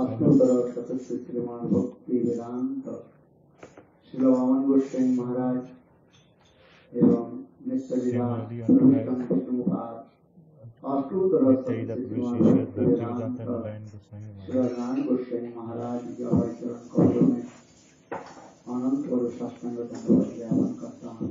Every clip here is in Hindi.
आत्मतर सतस्य श्रीमान भक्ति वेदांत श्री वामन गोस्वामी महाराज एवं गोस्वामी महाराज अनंत और दंडवत ज्ञापन करता हूँ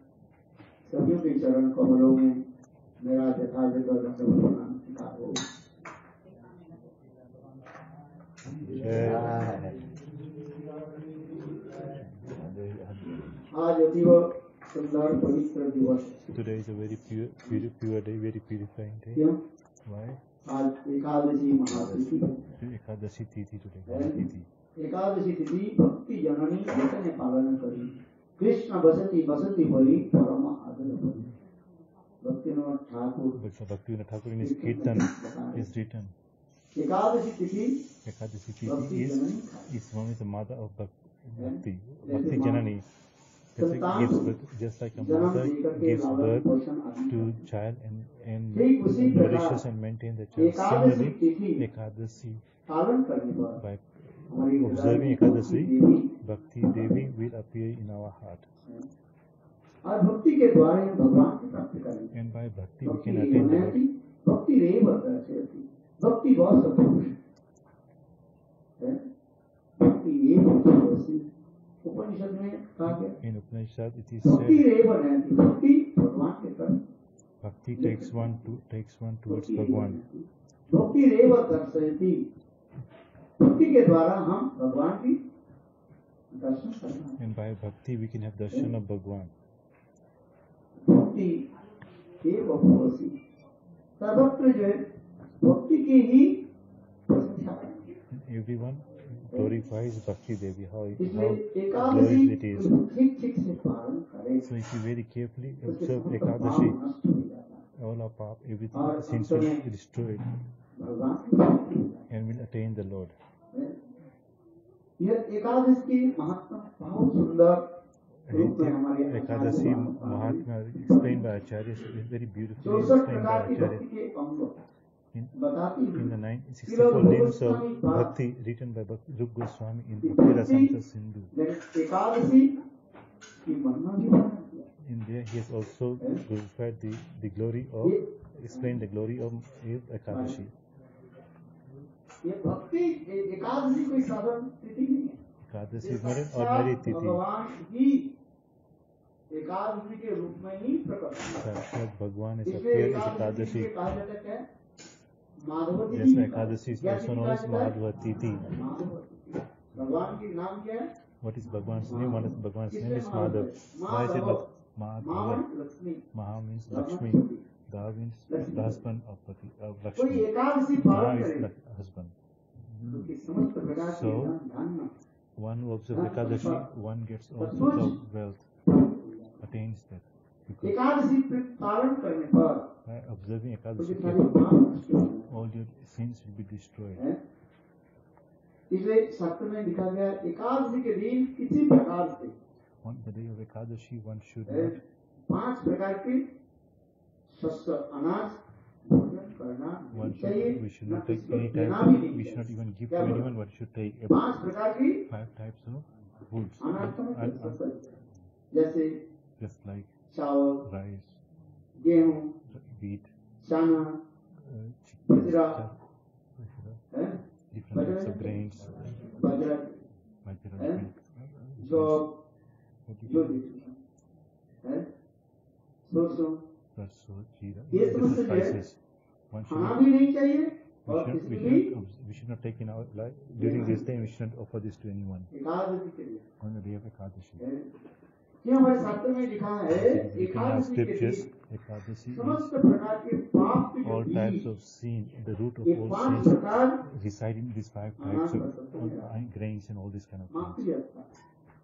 सभी के चरण कमलों में मेरा दंड प्रणाम सिखाओ Jai. आज अतीव सुंदर पवित्र दिवस है। Today is a very pure, pure, pure day, very purifying day. Why? आज एकादशी महातिथि है Ekadashi Tithi today, Mahatithi. Ekadashi तिथि भक्ति जननी वचन पालन करी कृष्ण बसती बसती बोली परम Bhaktivinoda Thakur in his Kirtan is written. Is, is one is the mother of Bhakti, Bhakti Janani. Gives birth, just like a mother gives birth to child and, and nourishes and maintains the child. Similarly, by observing Ekadasi, Bhakti Devi will appear in our heart. और भक्ति के द्वारा भगवान को प्राप्त करेंगे भक्ति भक्ति रेव दर्शयति भक्ति बहुत है। भक्ति एव पुरुषी उपनिषद में कहा गया it is भक्ति said, रेव भक्ति भगवान के तरफ़ Bhakti takes one to takes one towards भक्ति रेव Bhagwan. नयति। भक्ति रेव दर्शयति। भक्ति के द्वारा हम भगवान की दर्शन करना है। And by Bhakti we can have darshan of Bhagwan. भक्ति एव पुरुषी सर्वत्र जो है भक्ति की ही प्रशंसा करेंगे glorifies Bhakti Devi, how, इसलिए how glorious it is. ठीक ठीक से पालन करें So if you very carefully observe Ekadashi, हो है all our pap, everything sins will be destroyed हो and will attain the Lord. है यह एकादशी की महत्व बहुत सुंदर रूप में हमारे Ekadasi आचार्य द्वारा Mahatma explained by Acharya, is very beautifully चौसठ explained by प्रकार की Acharya. भक्ति के अंग In, बताती in the है nine, Srila 64 Rupa names of Goswami Bha- Bhakti written by Bhakti Rup Goswami in कि Bhakti भक्ति Rasamrita Sindhu. जब एकादशी की महिमा भी वर्णन किया In there he has also Eh? glorified the, the glory of, ये explained the glory of Ev Ekadashi. ये भक्ति ए- एकादशी कोई साधारण तिथि नहीं है Ekadashi ये is not an साक्षात ordinary tithi. भगवान ही एकादशी के रूप में ही प्रकट इसलिए appeared as एकादशी है माधवती as Madhva Tithi. भगवान की नाम क्या है What is Bhagwan's name? One is Bhagwan's name is Madhav. Why is it? मावन Maha means Lakshmi. Da means Lakshmi. the husband of Pati, of Lakshmi. Ekadashi Ma is the husband. So, One observes Ekadashi, one gets all sorts of wealth, attains that. Ekadashi पालन करने पर by observing हो जाते all your sins will be destroyed. इसलिए शास्त्र में लिखा गया एकादशी के दिन किसी प्रकार से On the day of Ekadashi, one should not पाँच प्रकार के शस्त्र अनाज भोजन करना one should, we should not take any type we should not even give to anyone, but should take पाँच प्रकार की five types of foods. अनाज जैसे just like चावल rice, गेहूं wheat, चना uh, chickpeas, Bajra. bajra, है different types Bajra. of grains, bajra bajra, Eh? different, जो uh, जो भी है सरसों sarso, jeera, ये different समझ लीजिए। spices. One should खाना not, भी नहीं चाहिए we और should, we किसी भी should, not, obs- we should not take in our life during this time. We should not offer this to anyone Ekadashi के लिए on the day of Ekadashi. है कि हमारे शास्त्र में लिखा है Written in our एकादशी के scriptures, दिन Ekadasi समस्त प्रकार के पाप के is जो all types बीज of sin, the root ये of all पांच sin प्रकार reside in these five हाँ, types of हाँ, all the grains and all these kind of things. मातृ हत्या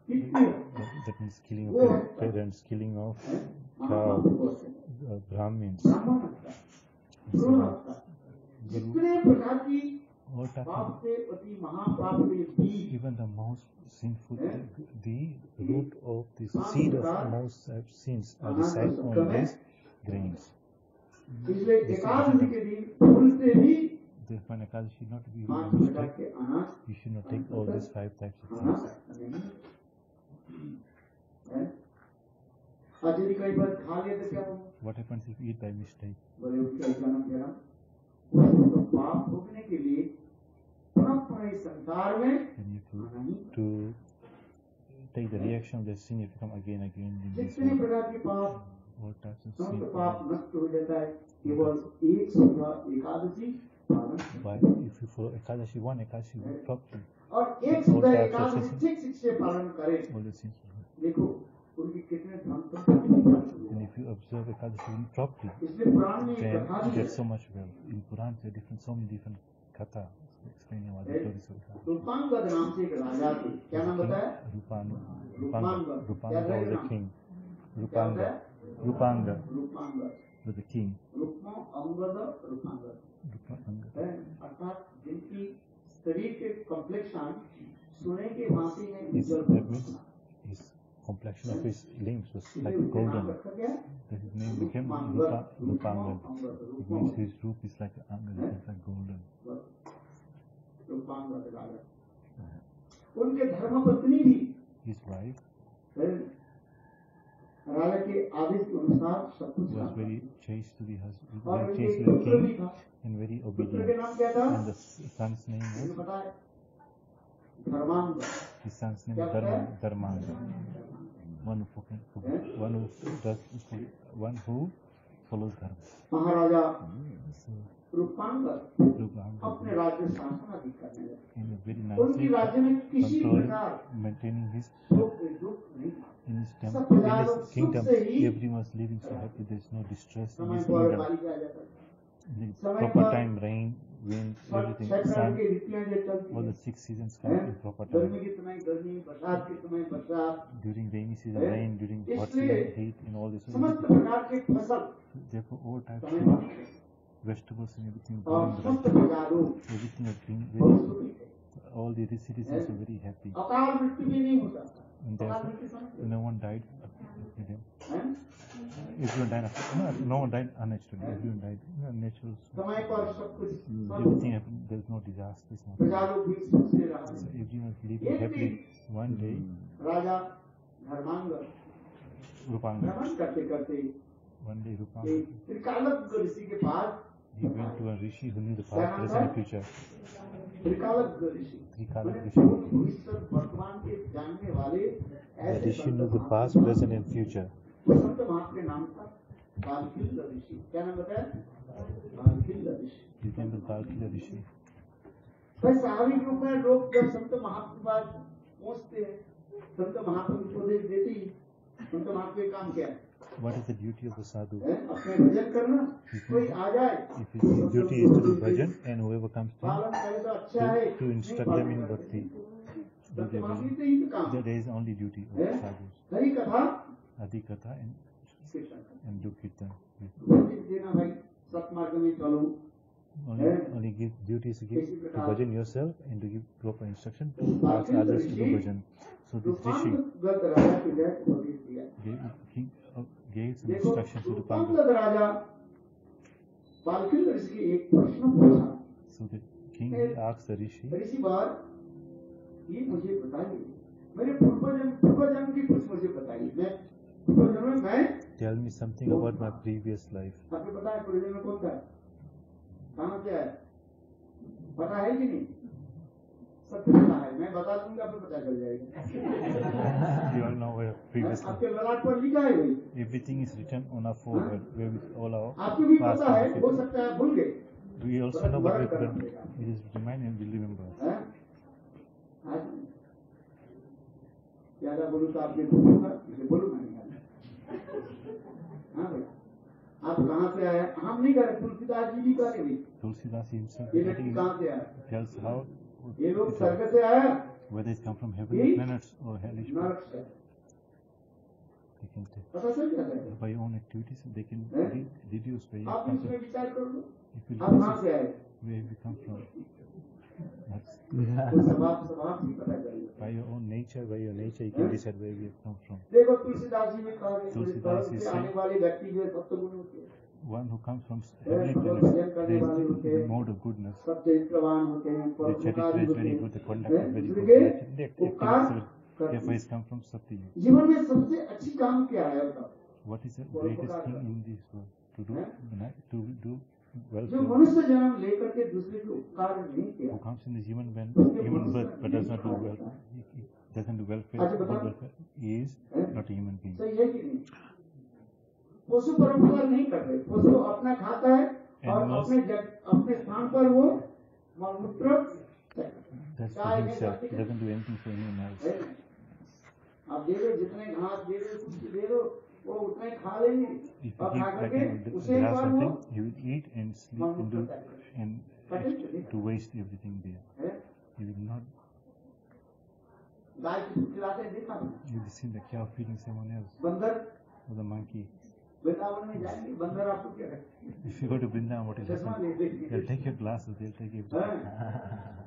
पितृ हत्या That, that means killing वो of हत्या। parents, killing of है, cow, महापाप हत्या, uh, Brahmins, ब्राह्मण हत्या भ्रूण हत्या जितने प्रकार की Even the most sinful, the root of the seed of most sins are the same on these grains. Therefore, an should not be. You should not take all these five types of things. What happens if you eat by mistake? तो पाप भोगने के लिए पुनः पुनः संसार में ही to, take the reaction of the sin, you come again again in this जितने. प्रकार के पाप All types of sin. पाप नष्ट हो जाता है केवल एक सुबह Ekadashi But if you follow Ekadashi 1, Ekadashi 1 properly, और एक और एकादशी ठीक से पालन करें देखो And if you observe Ekadashi 1 properly, then you get so much wealth. In Puran, there are different, so many different katha explaining about the stories of बताया Rupanga, Rupanga. Rupanga, was नाम? king. Rupanga, Rupanga was the king. है अर्थात जिनकी शरीर के कॉम्प्लेक्शन सोने के भांति में complexion of his limbs was like golden. That his name became Rupa, Rupangan. It means his roop is like Anga, it is like golden. His wife was very chaste to the husband, very chaste to the king, and very obedient. And the son's name was? His son's name was Dharmanga One who, focus- one who does, one who follows Dharma. Maharaja So, रूपांकर Rupanga, अपने राज्य शासन अधिक करने लगे in a very उनकी nicely राज्य में किसी controlling, प्रकार maintaining his सुख दुख नहीं था in his सब temple, प्रजा in लोग his सुख kingdom, से ही everyone was living so happy. There's no distress in समय his पर kingdom. बारिश आ जाता था In the समय proper पर time, rain, everything all the six seasons come in proper time. During rainy season, rain, during hot season, heat, in all this. Therefore, all types of vegetables and everything. Everything are green, very, all the citizens are very happy. And therefore, no one died हैं? Everyone died. After, no, no one died unnaturally. Everyone died. No, natural. समय पर सब कुछ सब Everything happened. There's no disasters. Nothing. प्रजा लोग भी सुख से रहा So everyone was living एक happily. दिन One day, राजा धर्मांग Rupanga. भ्रमण करते करते One day, एक Rupanga. त्रिकालक ऋषि के पास He went to a rishi who knew the past, present, and future. त्रिकालक ऋषि त्रिकालक मैंने ऋषि। भूत भविष्य वर्तमान के जानने वाले The ऐसे rishi संत knew the महात्मा- संत महात्म के नाम था क्या नाम बताया? में लोग जब संत महात्मा पहुँचते हैं संत महात्मा उपदेश देते ही काम क्या है? What अपने भजन करना। कोई आ जाए If his duty तो अच्छा है। to instruct भक्ति ही तो काम। There is only कथा। कीर्तन करना। and do kirtan. Only, हैं? give duties to give to bhajan yourself and to give proper instruction to ask others to do bhajan. So this rishi gave, he, uh, gave some instruction to the एक So the king asked the rishi, ये मुझे बताइए मेरे पूर्वजन्म पूर्वजन्म की कुछ मुझे बताइए मैं tell me something about my previous life. आपको पता है पूर्वजन्म में कौन था कहाँ क्या है पता है कि नहीं सत्य पता है मैं बता दूँगा आपको पता चल जाएगा You all know where previous. आपके ललाट पर लिखा है भाई Everything is written on our forehead, where with all our आपको भी पता है. हो सकता है भूल गए We also know what could It is reminded and we remember. हैं? ज़्यादा बोलूँ तो आपने बोलूँगा इसे बोलू मैं नहीं हाँ आप कहाँ से आए हम नहीं करे तुलसीदास जी भी करे भाई Tulsidas himself ये व्यक्ति कहाँ से आया tells how ये लोग स्वर्ग से आया whether it come from heavenly He- planets or hellish planets. They can है by your own activities they can Eh? deduce where you आप इसमें. विचार कर लो you आप कहाँ से आए where you come from, by your own nature, by your nature you can Eh? decide where you come from. देखो तुलसीदास जी ने कहा कि तुलसीदास स्वर्ग जी से से- आने वाले व्यक्ति जो है सप्तगुण होते हैं One who comes from Eh, heavenly भगवान planets, भजन करने they वाले होते हैं the mode of goodness. सब चरित्रवान होते हैं The परोपकारी charity is होते very हैं good, the conduct हैं? is very इसलिए good. The activities उपकार will करते therefore हैं is come from Satyayug. जीवन में सबसे अच्छी काम क्या है उसका What is the परोपकार greatest thing करना। in this world? To do, Eh? to do well जो for मनुष्य जन्म लेकर के दूसरे को उपकार नहीं किया who comes in this human, when, उसके human मनुष्य birth but does not do नहीं well, खाता। he, he doesn't do welfare, अच्छा, good बताओ। welfare, he is Eh? not a human being. सही है कि नहीं पशु परोपकार नहीं कर रहे पशु अपना खाता है और Animals- अपने जग, अपने स्थान पर वो मलमूत्र That's for himself. He है doesn't do anything for anyone else. है? आप दे दो जितने घास दे दो कुछ दे दो वो उतना ही खा लेंगे If you और give खा like करके you know, the उसे एक grass बार वो something, he will eat and sleep and do and to waste everything there. है? He will not. गाय को दूध खिलाते हैं देखा आपने? You will see the cow feeding someone else बंदर or the monkey. वृंदावन में जाएंगे बंदर आपको क्या करेंगे? If you go to Vrindavan, what will चश्मा happen? ले लेंगे They'll take your glasses. They'll take everything.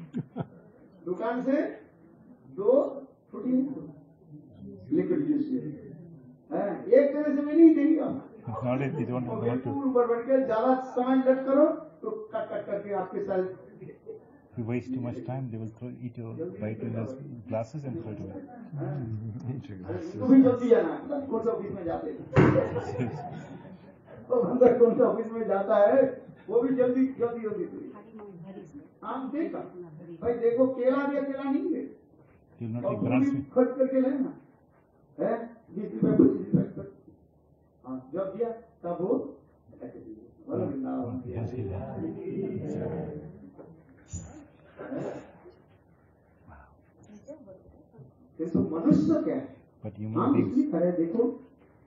दुकान से दो फ्रूटी लिक्विड जूस है एक तरह से मैं नहीं देंगे। ऊपर बैठ के ज़्यादा समय कट करो तो कट कट करके आपके साथ If you waste too much time, they will throw eat your bite in those glasses and throw it away. इनको भी जल्दी जाना कौन सा ऑफ़िस में जाते तो अंदर कौन सा ऑफ़िस में जाता है वो भी जल्दी जल्दी जल्दी। आम देखा भाई देखो केला दिया केला नहीं है. खर्च करके लेना है? बीस रुपए पच्चीस रुपए हाँ जब दिया तब वो. किंतु मनुष्य क्या है? हम इसी तरह देखो।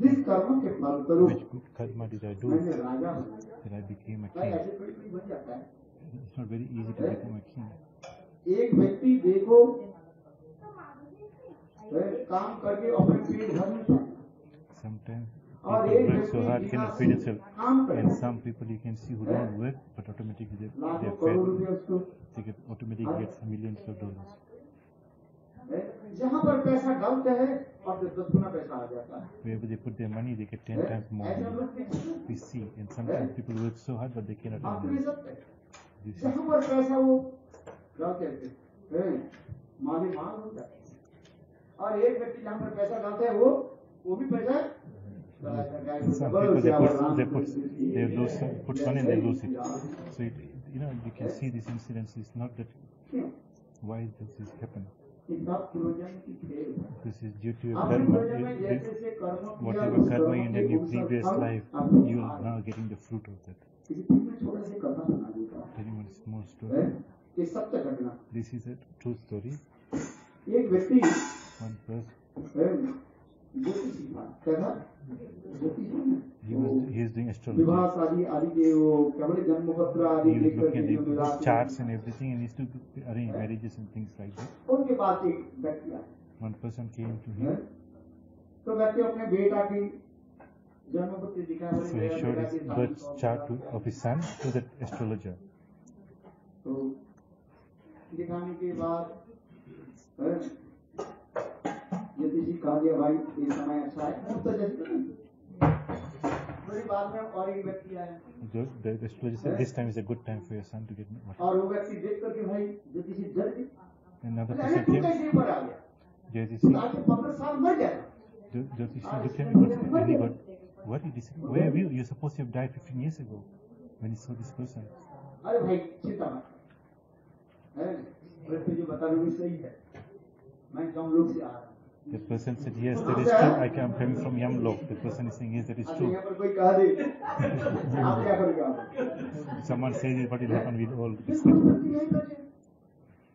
जिस कर्म के फलस्वरूप मैंने राजा है. एक व्यक्ति देखो काम करके अपने पेट भर नहीं Sometimes और एक so hard बिना feed करे And some people you can see who don't work, but automatically they, they're crore fed. They get automatically get millions of dollars. जहाँ पर पैसा गलत है है Wherever they put their money, they get ten है। times more. money. हैं। We see, and sometimes people work so hard, but they cannot earn money. This is हैं है और एक व्यक्ति जहाँ पर पैसा डालता है वो वो भी पैसा है। some people they put they put they lose put money and they lose it. So it, you know you can see this incident is not that why does this happen? This is due to your karma. You, this, whatever karma you did in your previous life, you are now getting the fruit of that. Telling one small story. This is a true story. One person. Eh? क्या था ज्योतिषी ना? he वो was he is doing astrology. विवाह शादी आदि के वो क्या बोले जन्म पत्र आदि He was लेकर looking के at जो the मिलाते charts and everything and he used to arrange marriages and things like that. हैं। उनके पास एक व्यक्ति आया One person came to है? him तो व्यक्ति अपने बेटा की जन्मपत्र दिखा So he showed his birth chart to, of his son to the astrologer. तो दिखाने के बाद हैं, यदि जी कहा दिया भाई ये समय अच्छा है तो जैसे नहीं। फिर बाद में और एक व्यक्ति आया the astrologer said this time is a good time for your son to get married. और वो व्यक्ति देख करके भाई ज्योतिषी जल गई Another person तू came. तू आज से साल मर Jo- Jyotishi looked at me and he got, what did he say? Where have you? You're supposed to have died 15 years ago when he saw this person. अरे भाई चिंता मत कर। हैं? अरे तुझे बता रहा हूँ सही है मैं जमलोक से आ रहा हूँ The person said, yes, that is true. I am coming from Yamlok. The person is saying, yes, that is true. Someone says it, but it happened with all This discussion.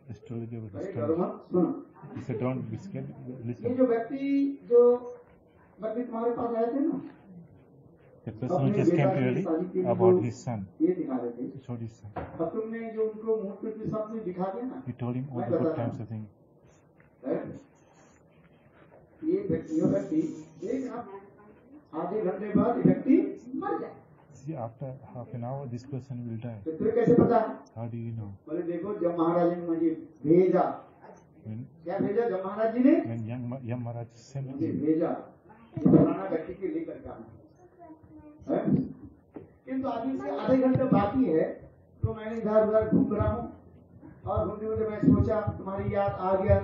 Astrology the astrology. He said, don't be scared. Listen. The person who just came to early about his son. He showed his son. He told him all the good times, I think. ये व्यक्ति देखना आधे घंटे बाद व्यक्ति मर जाए। See, after half an hour, this person will die. तो तुझे कैसे पता? है How do you know? बोले देखो जब महाराज ने मुझे भेजा। When, क्या भेजा? जब महाराज जी ने? when young Yam Maharaj sent मुझे भेजा। फलाना व्यक्ति के लेकर है? किंतु आदमी से आधे घंटे बाकी है तो मैंने इधर उधर घूम रहा हूँ। और घूमते घूमते मैं सोचा तुम्हारी याद आ गया।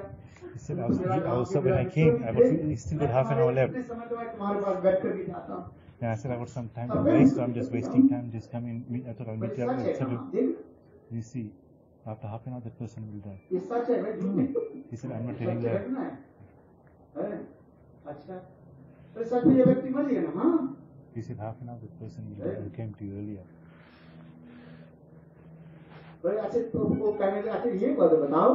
said, I was, I was when I came, I was still got half an hour left. इतने समय तो मैं तुम्हारे पास बैठ कर भी जाता हूँ And I said, I got some time to waste, so I'm just wasting time, just coming. meet- I thought I'll पर meet ये you सच है outside. हाँ, देख You see, after half an hour, that person will die. ये सच है भाई झूठ नहीं He said, I'm not such telling that. घटना है हैं? अच्छा तो सच में ये व्यक्ति मर गया ना हाँ He said, half an hour, that person will die, who came to you earlier. बोले अच्छे तो वो कहने लगे अच्छा ये बात बताओ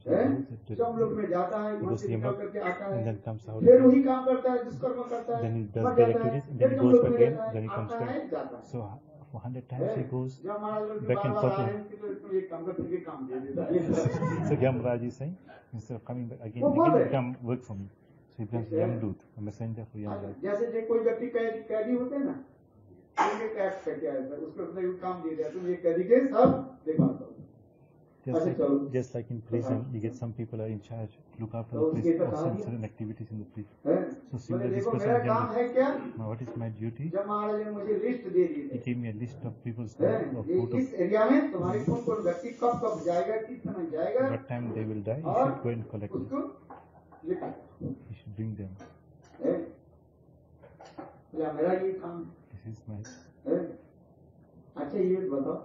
है he goes to- जब लोग में जाता है he वहां goes से to निकल Yamraj करके आता and है then comes out. फिर वही काम करता है दुष्कर्म करता है Then he does मर bad जाता है, activities, and फिर then he जब goes लोग में back in, रहता है, then he comes आता है, back. जाता है। So for 100 times he goes. जब महाराज लोग back and बार-बार forth आ with- रहे हैं, तो इसको ये काम कर, फिर ये काम दे देता है। So Yamraj is saying, instead of coming back again, वो बोल again रहे हैं। come work for me. So he becomes Yeah. Yamdut, a messenger for Yamraj. जैसे जो कोई व्यक्ति कैदी कैदी होते हैं ना उनके कैद करके आया था उसको उसने ये काम दे दिया तुम ये कैदी के सब देखभाल करो Just अच्छा, like, चलो। just like in prison, you get some people are in charge, look after तो the उसके place, तो of कहा some दिया। certain activities in the prison. है So बोले similar this देखो person मेरा काम Yamdut. है क्या Now what is my duty? जब महाराज ने मुझे लिस्ट दे दी He थी gave me a list of people's है, name of ये who to, इस एरिया में तुम्हारे कौन कौन व्यक्ति कब कब जाएगा किस समय जाएगा what time they will die. You और should go and collect it. उसको लिखा You should bring them. है बोला मेरा ये काम This is my. है अच्छा ये बताओ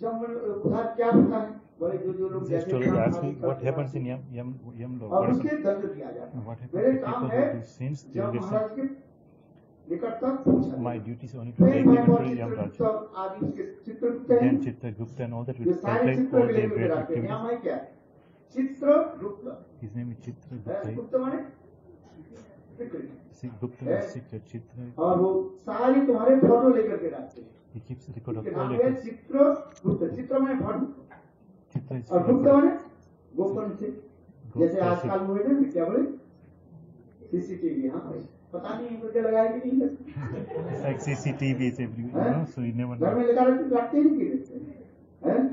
जब मैं उधर क्या होता है बोले जो जो लोग Just told काम ask me what happens in Yam Yam Yamlok. और What happens, दंड दिया जाता what happens to people है who do sins? निकट तक पहुँचा My duty is only to take them वो to चित्रगुप्त Yamraj. आदि उसके Then Chitragupta and all that will calculate all their great activities. है है चित्रगुप्त His name is है, Chitragupta. गुप्त माने चित्र Gupta है। is Chitra. और वो सारे तुम्हारे फ़ोटो लेकर के रखते हैं He keeps record of all your है things. चित्र माने फ़ोटो और गुप्त माने गोपन से जैसे आजकल हुए ना क्या बोले? सीसीटीवी हाँ। भाई पता नहीं इनको क्या लगाया कि नहीं know, so you never घर में लगा रखते रखते ही? नहीं देखते हैं हैं?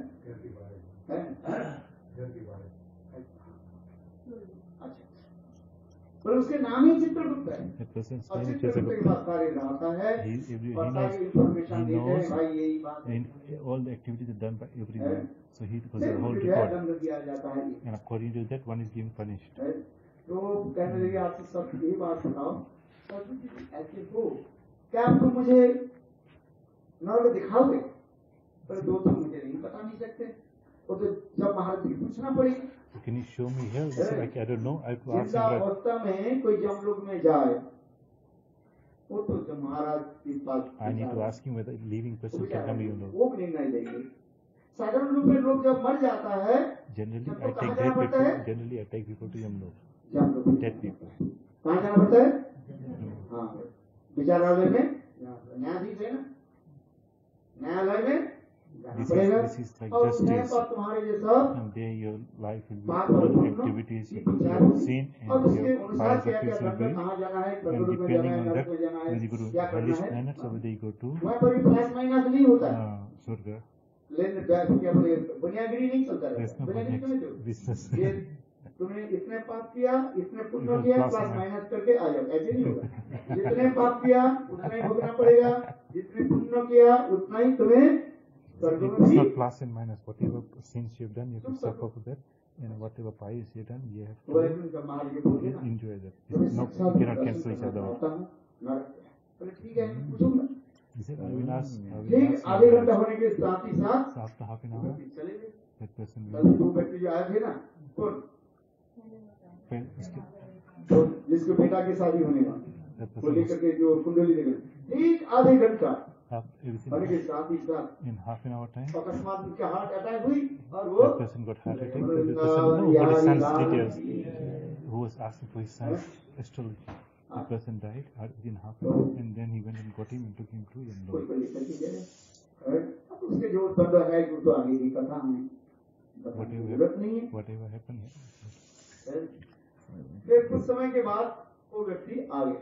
अच्छा पर उसके नाम ही चित्रगुप्त है और चित्रगुप्त के. पास सारे रहता है और सारी इंफॉर्मेशन he देते हैं भाई यही बात है in, all the activities are done by everyone. Yeah. So he goes फिर a whole मुझे record. दंड दिया जाता है according to that, one is being punished. है। तो कहने लगे आपसे सब ये बात जी, ऐसे हो क्या आप तो मुझे नर्क दिखाओगे पर दो तो मुझे नहीं बता नहीं सकते और तो जब महाराज जी पूछना पड़ेगा can you show me here? He said, Yeah. I, don't know. I have to ask him. Right. अवस्था में कोई जम लोग में जाए वो तो जब महाराज के पास I need to ask him whether living वो person can come you know. वो निर्णय लेंगे साधारण रूप में लोग जब मर जाता है Generally, I take dead है? people. Generally, I take people to. जब लोग Dead people. कहाँ जाना पड़ता है हाँ विचारालय में न्यायाधीश है ना न्यायालय में This is this is like justice, and there your life will be full activities, and your will be. है And depending है on that, है whether you go to hellish planets or whether you go to uh, Surga, बुनियागिरी नहीं चलता. ये तुमने इसने पाप किया इसने पुण्य किया प्लस माइनस करके आ जाओ ऐसे नहीं होगा जितने पाप किया उतना ही भोगना पड़ेगा जितने पुण्य किया उतना ही तुम्हें स्वर्ग It's not plus and minus. Whatever sins you've done, you have to suffer for that. And whatever pious you've done, you have तो to enjoy that. no, you cannot cancel each other out. हूँ है He said, I will ask. I will ask आधे घंटा guys." होने के साथ ही साथ after half an hour, that person will. दो व्यक्ति जो आए थे ना कौन Well, उसके- तो जिसके बेटा की शादी होने का वो लेकर के जो कुंडली लेकर ठीक आधे घंटा half, होने के everything साथ ही साथ in half an hour time. अकस्मात उसका हार्ट अटैक हुई और वो That person got heart attack. That the person know what his son's details. Who was asking for his son's astrology. The person died uh, within half an hour, and then he went and got him and took him to Yamlo. उसको लेकर के गए और अब उसके जो उत्पन्न है वो तो आगे की कथा हमें बताने की ज़रूरत नहीं है Whatever happened, फिर कुछ समय के बाद वो व्यक्ति आ गया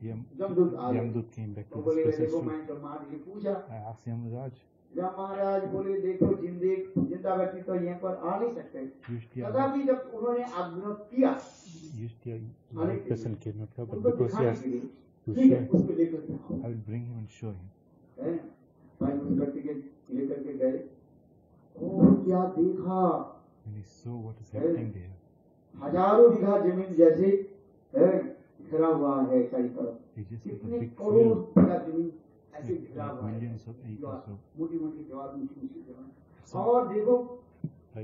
यमदूत यमदूत के व्यक्ति को बोले देखो मैं तो मार के पूछा आप से यमराज जब महाराज बोले देखो जिंदे ज़िंदा व्यक्ति तो यहाँ पर आ नहीं सकते तथा जब उन्होंने आग्रह किया उनको दिखाने के लिए ठीक है उसको लेकर के क्या देखा हज़ारों बीघा ज़मीन जैसे घिरा हुआ है चारों तरफ़ कितने करोड़ ज़मीन ऐसे घिरा हुआ है मोटी मोटी दीवार ऊँची ऊँची दीवार और देखो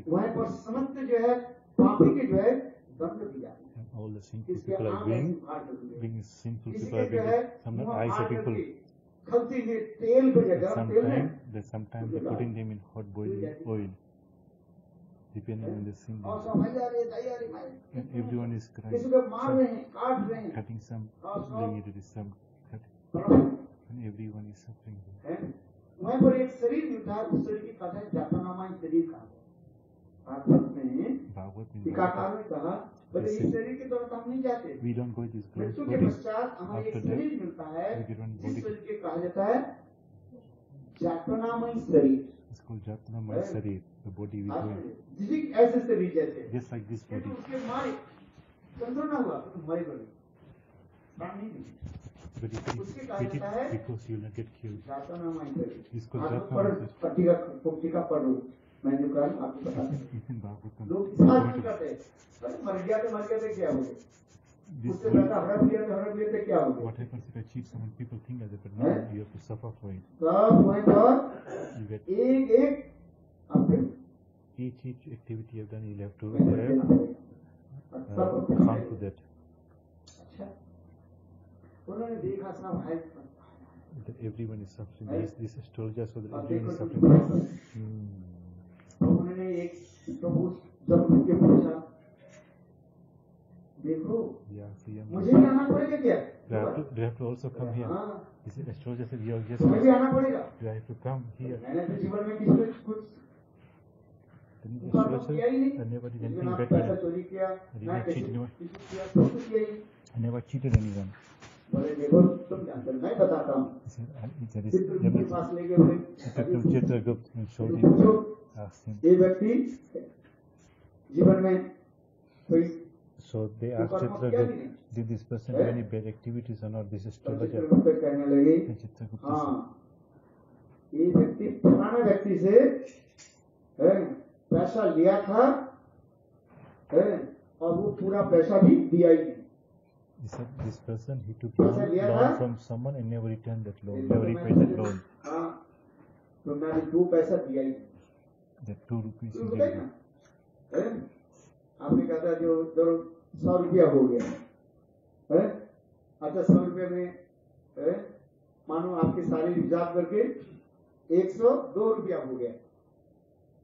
वहाँ पर समस्त जो है पापी के जो है दंड दी जाती है and all the इसके people are being, being sinful people are being, है some मुँह eyes of people, sometimes, they sometimes they're putting them in hot boiling oil, depending on the single and everyone is crying. some, cutting some doing it is some cutting and everyone is suffering. and मैं पर एक शरीर निर्धार उस शरीर की कथा जातनामा इस शरीर का। भागवत में भागवत में टीकाकार ने कहा बट इस शरीर के द्वारा तो हम नहीं जाते। We don't go this grace मृत्यु के शरीर मिलता है जिस शरीर के कहा जाता है जातनामय शरीर। इसको जातनामय शरीर। The body we go in. जिसी ऐसे शरीर जैसे Just like this body. उसके मारे कंट्रोल ना हुआ तो मरे बड़े प्राण नहीं मिले But you can कहा जाता है it because you will not get killed. इसको आप जातना पर बोलते हैं। पट्टी का पट्टी का पढ़ो मैं जो आपको बता दूँ। लोग इस बात करते अरे मर गया तो मर गया तो क्या हो This उससे ज़्यादा हड़प लिया तो हड़प लिया तो क्या हो गया what happens if I cheat someone? People think like that, but no, Eh? you have to suffer for it. सब वहीं पर You get एक एक फिर each each activity you've done, you'll have to have, uh, come to that. अच्छा उन्होंने देखा सब है that everyone is suffering. Eh? This, this astrologer so that everyone is तो suffering. Hmm. तो उन्होंने एक तो उस जब उनके पूछा देखो मुझे भी आना पड़ेगा क्या do I have to, do I have to also come here? हाँ He astrologer said, you are just, तुम्हें आना पड़ेगा I have to come here? मैंने तो जीवन में किसी कुछ the उनका तो किया ही नहीं. पैसा चोरी किया ना. किया तो ही. बोले देखो तुम जानते मैं बताता हूँ He said, I, he said, फिर "It's- तुम yeah, उनके but पास ले गए बोले he took him to Chitragupt and showed तुम him, पूछो asked him. ये व्यक्ति जीवन में कोई So they asked कर्म किया भी Chitragupt, नहीं did this person Eh? do any bad activities or not? This तो astrologer. चित्रगुप्त कहने लगे हाँ ये व्यक्ति फलाने व्यक्ति से है, पैसा लिया था है? और वो पूरा पैसा भी दिया ही दिस पर्सन ही मैंने दो पैसा दिया ही तो आपने कहा था जो जो सौ रुपया हो गया अच्छा सौ रुपये में मानो आपके सारे हिसाब करके एक सौ दो रुपया हो गया।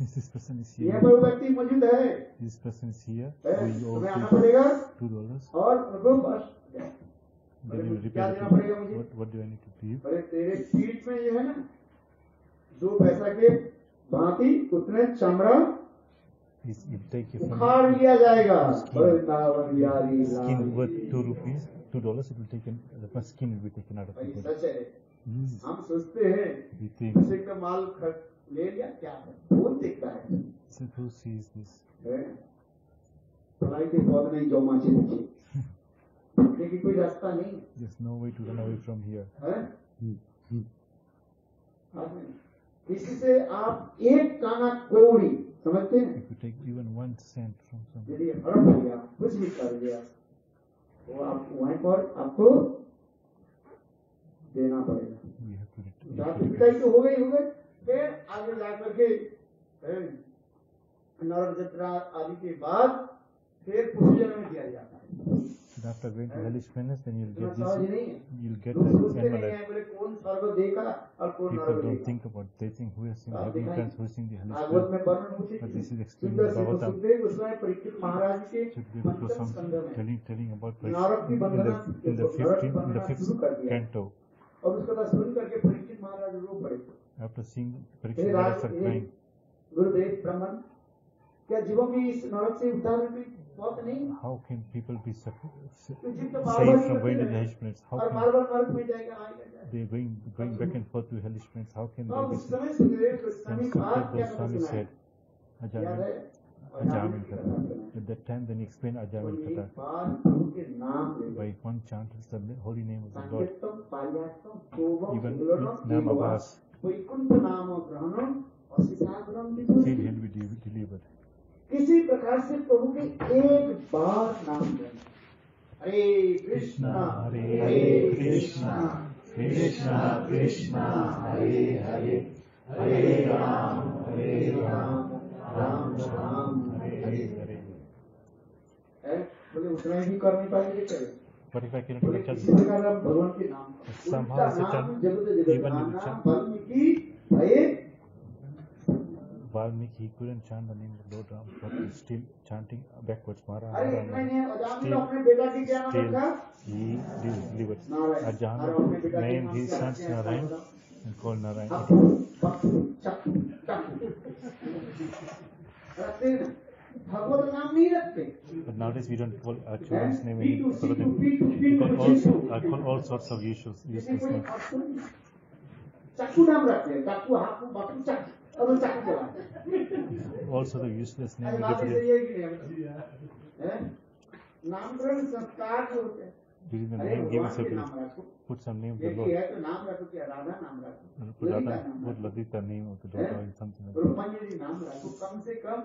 This person is यहाँ here. पर वो व्यक्ति मौजूद है This person is here. है, तुम्हें आना पड़ेगा two dollars. और उनको बस Then you repay क्या देना पड़ेगा मुझे? What, what do I need to give? अरे तेरे पीठ में जो है ना दो पैसा के भांति उतने चमड़ा Is it take you from उखाड़ लिया जाएगा Skin. Vrindavan Bihari skin worth two rupees, two dollars, it will take in, the first skin will be taken out of the body. सच है Mm. हम सोचते हैं We का माल खर- ले लिया क्या है? कौन देखता है? भलाई के पौध नहीं जो माचे दिखे भागने की कोई रास्ता नहीं। There's no way to run away from here. है? Mm. आदमी। इससे आप एक काना कौड़ी समझते हैं? यदि हड़प हो गया। कुछ भी कर दिया तो आप वहीं पर आपको देना पड़ेगा। तो पिटाई तो हो गई हो गई। फिर आगे जाकर के नरक जत्रा आदि के बाद फिर पुष्जन में दिया जाता है after going to hellish penance, then you'll get this, you'll get this animal life. है बोले कौन स्वर्ग देखा और कौन People don't think about, they think who has seen आप heaven दिखाएँ। who has seen the hellish होती But this is explained in Bhagavatam. Sukhdev Goswami Parikshit महाराज के Should be पंचम some telling, telling about नरक in the, in the नरक की 15, in the fifth canto, और उसके बाद सुन करके परीक्षित महाराज रो पड़े after seeing hey Parikshit Raj Maharaj are hey crying, गुरुदेव ब्राह्मण क्या जीवों की इस नरक से उद्धार में कोई बहुत नहीं how can people be suf- तो जीव तो बार saved bar from going to the करते hellish planets? How और can बार बार नरक में जाएगा आएगा जाएगा they going going back and forth to hellish planets? How can तो they be उस saved? समय सुखदेव And गोस्वामी Sukdev बात क्या Goswami सुना है said, याद है Ajamin, Ajamin Kata. At that time, then he explained Ajamin कोई एक Kata. बार प्रभु के नाम ले By one chant, it's the holy name of the Lord. संकीर्तन पार्यास्तम सोवम Even उलरम Nam देववा Abbas, वैकुंठ नाम ग्रहणम और किसी प्रकार से प्रभु के एक बार नाम लेना। हरे कृष्णा हरे कृष्णा Krishna कृष्णा हरे हरे। हरे राम हरे राम राम राम हरे हरे। Hare. है? बोले उतना ही कर नहीं पाएँगे करें भगवान के नाम Somehow a नाम chant, जगत जगत even if नाम chant- Valmiki Valmiki, couldn't chant the name of Lord Ram, but he's still chanting backwards. Mara, अरे इतना ही Mara. है Still, अपने बेटा की क्या नाम still रखा he delivered. नारायण अरे Ajahn अपने बेटा की named नाम his क्या sons रखे हैं? Narayan बताओ। and called Narayan. हैं? भगवत नाम नहीं रखते But nowadays we don't call our children's name P two we call all, जीसू। Call all sorts of useless, useless names. चक्कू नाम रखते हैं चक्कू हाकू बाकू चक्कू अब वो चक्कू चला Also the useless name अरे we बात represent सही है कि नहीं हैं? नामकरण संस्कार जो होते हैं during the name नाम circle. Put some name of बेटी Lord. है तो Put Radha, नाम put Ladita name of the Lord or something like that.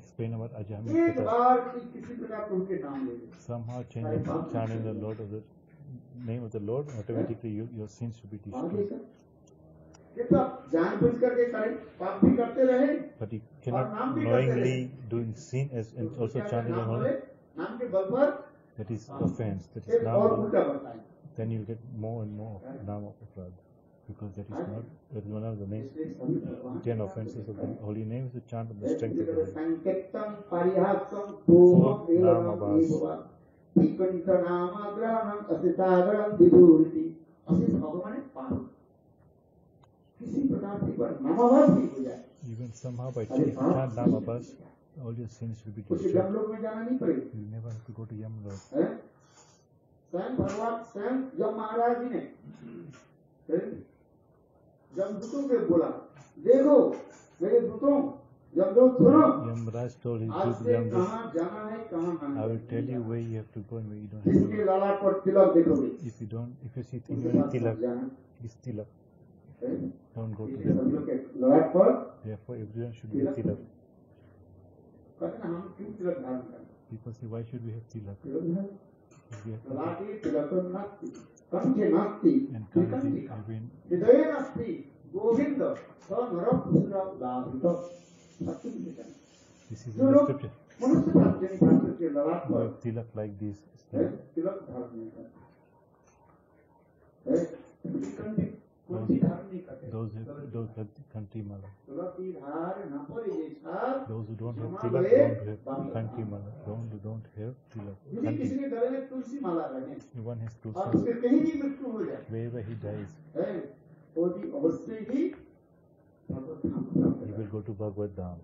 explain about Ajami Somehow changing, chanting the Lord of the name of the Lord, automatically you, your sins will be destroyed. तो But you cannot भी करते रहे knowingly doing sin as and तो also chanting the holy. That is offense. That is now. है Then you'll get more and more of naam of. Because that is not that is one of the भगवान Ten offenses of the holy name is to chant on the strength of the है हो जाए Even somehow by अरे chant Namabas, all your sins will be destroyed. You'll never have to go to Yamlok. हैं? स्वयं भगवान स्वयं जब महाराज जी ने जमदूतों से बोला देखो मेरे दूतों Yamraj told his to Yamraj I will tell you where you have to go and where don't have लाला पर तिलक देखोगे। If you don't if you see tilak tilak इस तिलक डोंट गो टू लाला पर therefore everyone should be tilak. कहते हम तिलक धारण करें because why should we have tilak? लाला के तिलक तो नास्ति कंठे नास्ति and त्रिकंठी Kanji, everyone, हृदय नास्ति गोविंद स नरपुत्र लाभित सत्य की विचार this is जो in the लोग scripture. मनुष्य प्राप्त यानी प्राप्त के ललाट You पर have Tilak like this. है, तिलक धारण नहीं करते है, त्रिकंठी those, those, those country mala. Those who don't have tilak don't have country mala. Don't don't have tilak. One has tulsi. Wherever he dies, he will go to Bhagavad Dham.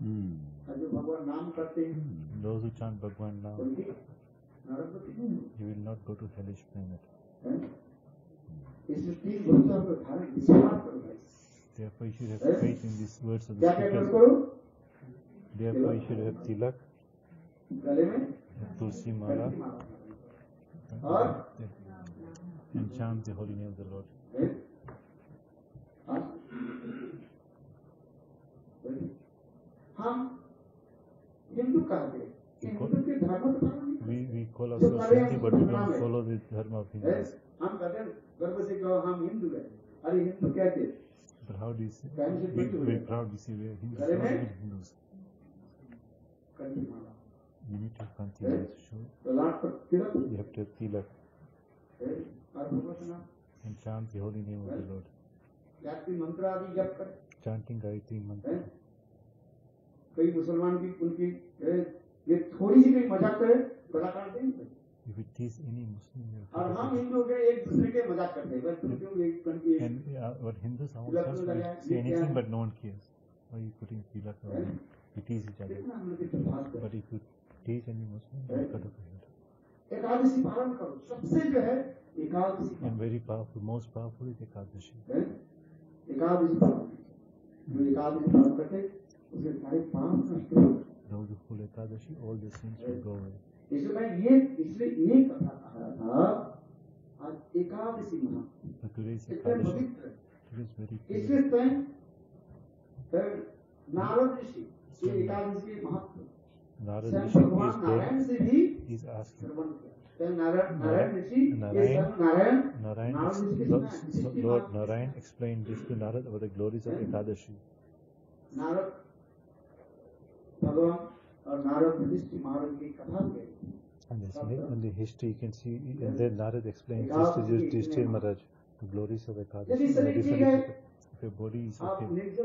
Hmm।, hmm. Those who chant Bhagwan Nam, you will not go to hellish planet. है। Therefore, you should have faith in these words of the करो Therefore, you should have Tilak, Tulsi Mala, and chant the holy name of the Lord. है? हाँ? हम हिंदू कहते हैं हिंदू के धर्म We, we call ourselves Hindu, but we don't follow the dharma of है? Hindus. हम कहते हैं गर्व से कहो हम हिंदू हैं अरे हिंदू कहते हैं But how do you say? We, put we it? proudly say we are Hindus. Not even Hindus. You need to have Kanti. तो पर तिलक You have to have Tilak है? and chant the holy name of the Lord. Gayatri मंत्र आदि जप कर Chanting है? Mantra. कई मुसलमान की उनकी ये थोड़ी सी कोई मज़ाक करे कलाकार If it is any Muslim, और हम हिंदू के एक दूसरे के मज़ाक करते हैं तुम क्यों एक कंठी And uh, what Hindus ourselves to say ये anything but no one cares. Why you putting Tilak है? on? We tease each other. But if you tease any Muslim, you cut off head. Ekadashi पालन करो सबसे जो है Ekadashi And very powerful, most powerful is. है? एकादशी पालन जो एकादशी पालन करते उसके सारे पाप नष्ट हो Those who follow Ekadashi, all their sins will go away. इसलिए मैं ये इसलिए ये कथा कह रहा था आज एकादशी महा। पवित्र। इसलिए स्वयं नारद ऋषि एकादशी महत्व। Narayan explain Narad glories of Ekadashi Narad भगवान और नारद वशिष्ठ महाराज की कथा के And this, in the history, you can see, and then Narad explains this to Yudhishthir Yudhishthir Maharaj, the glories of Ekadashi. है If your body is आप okay, है if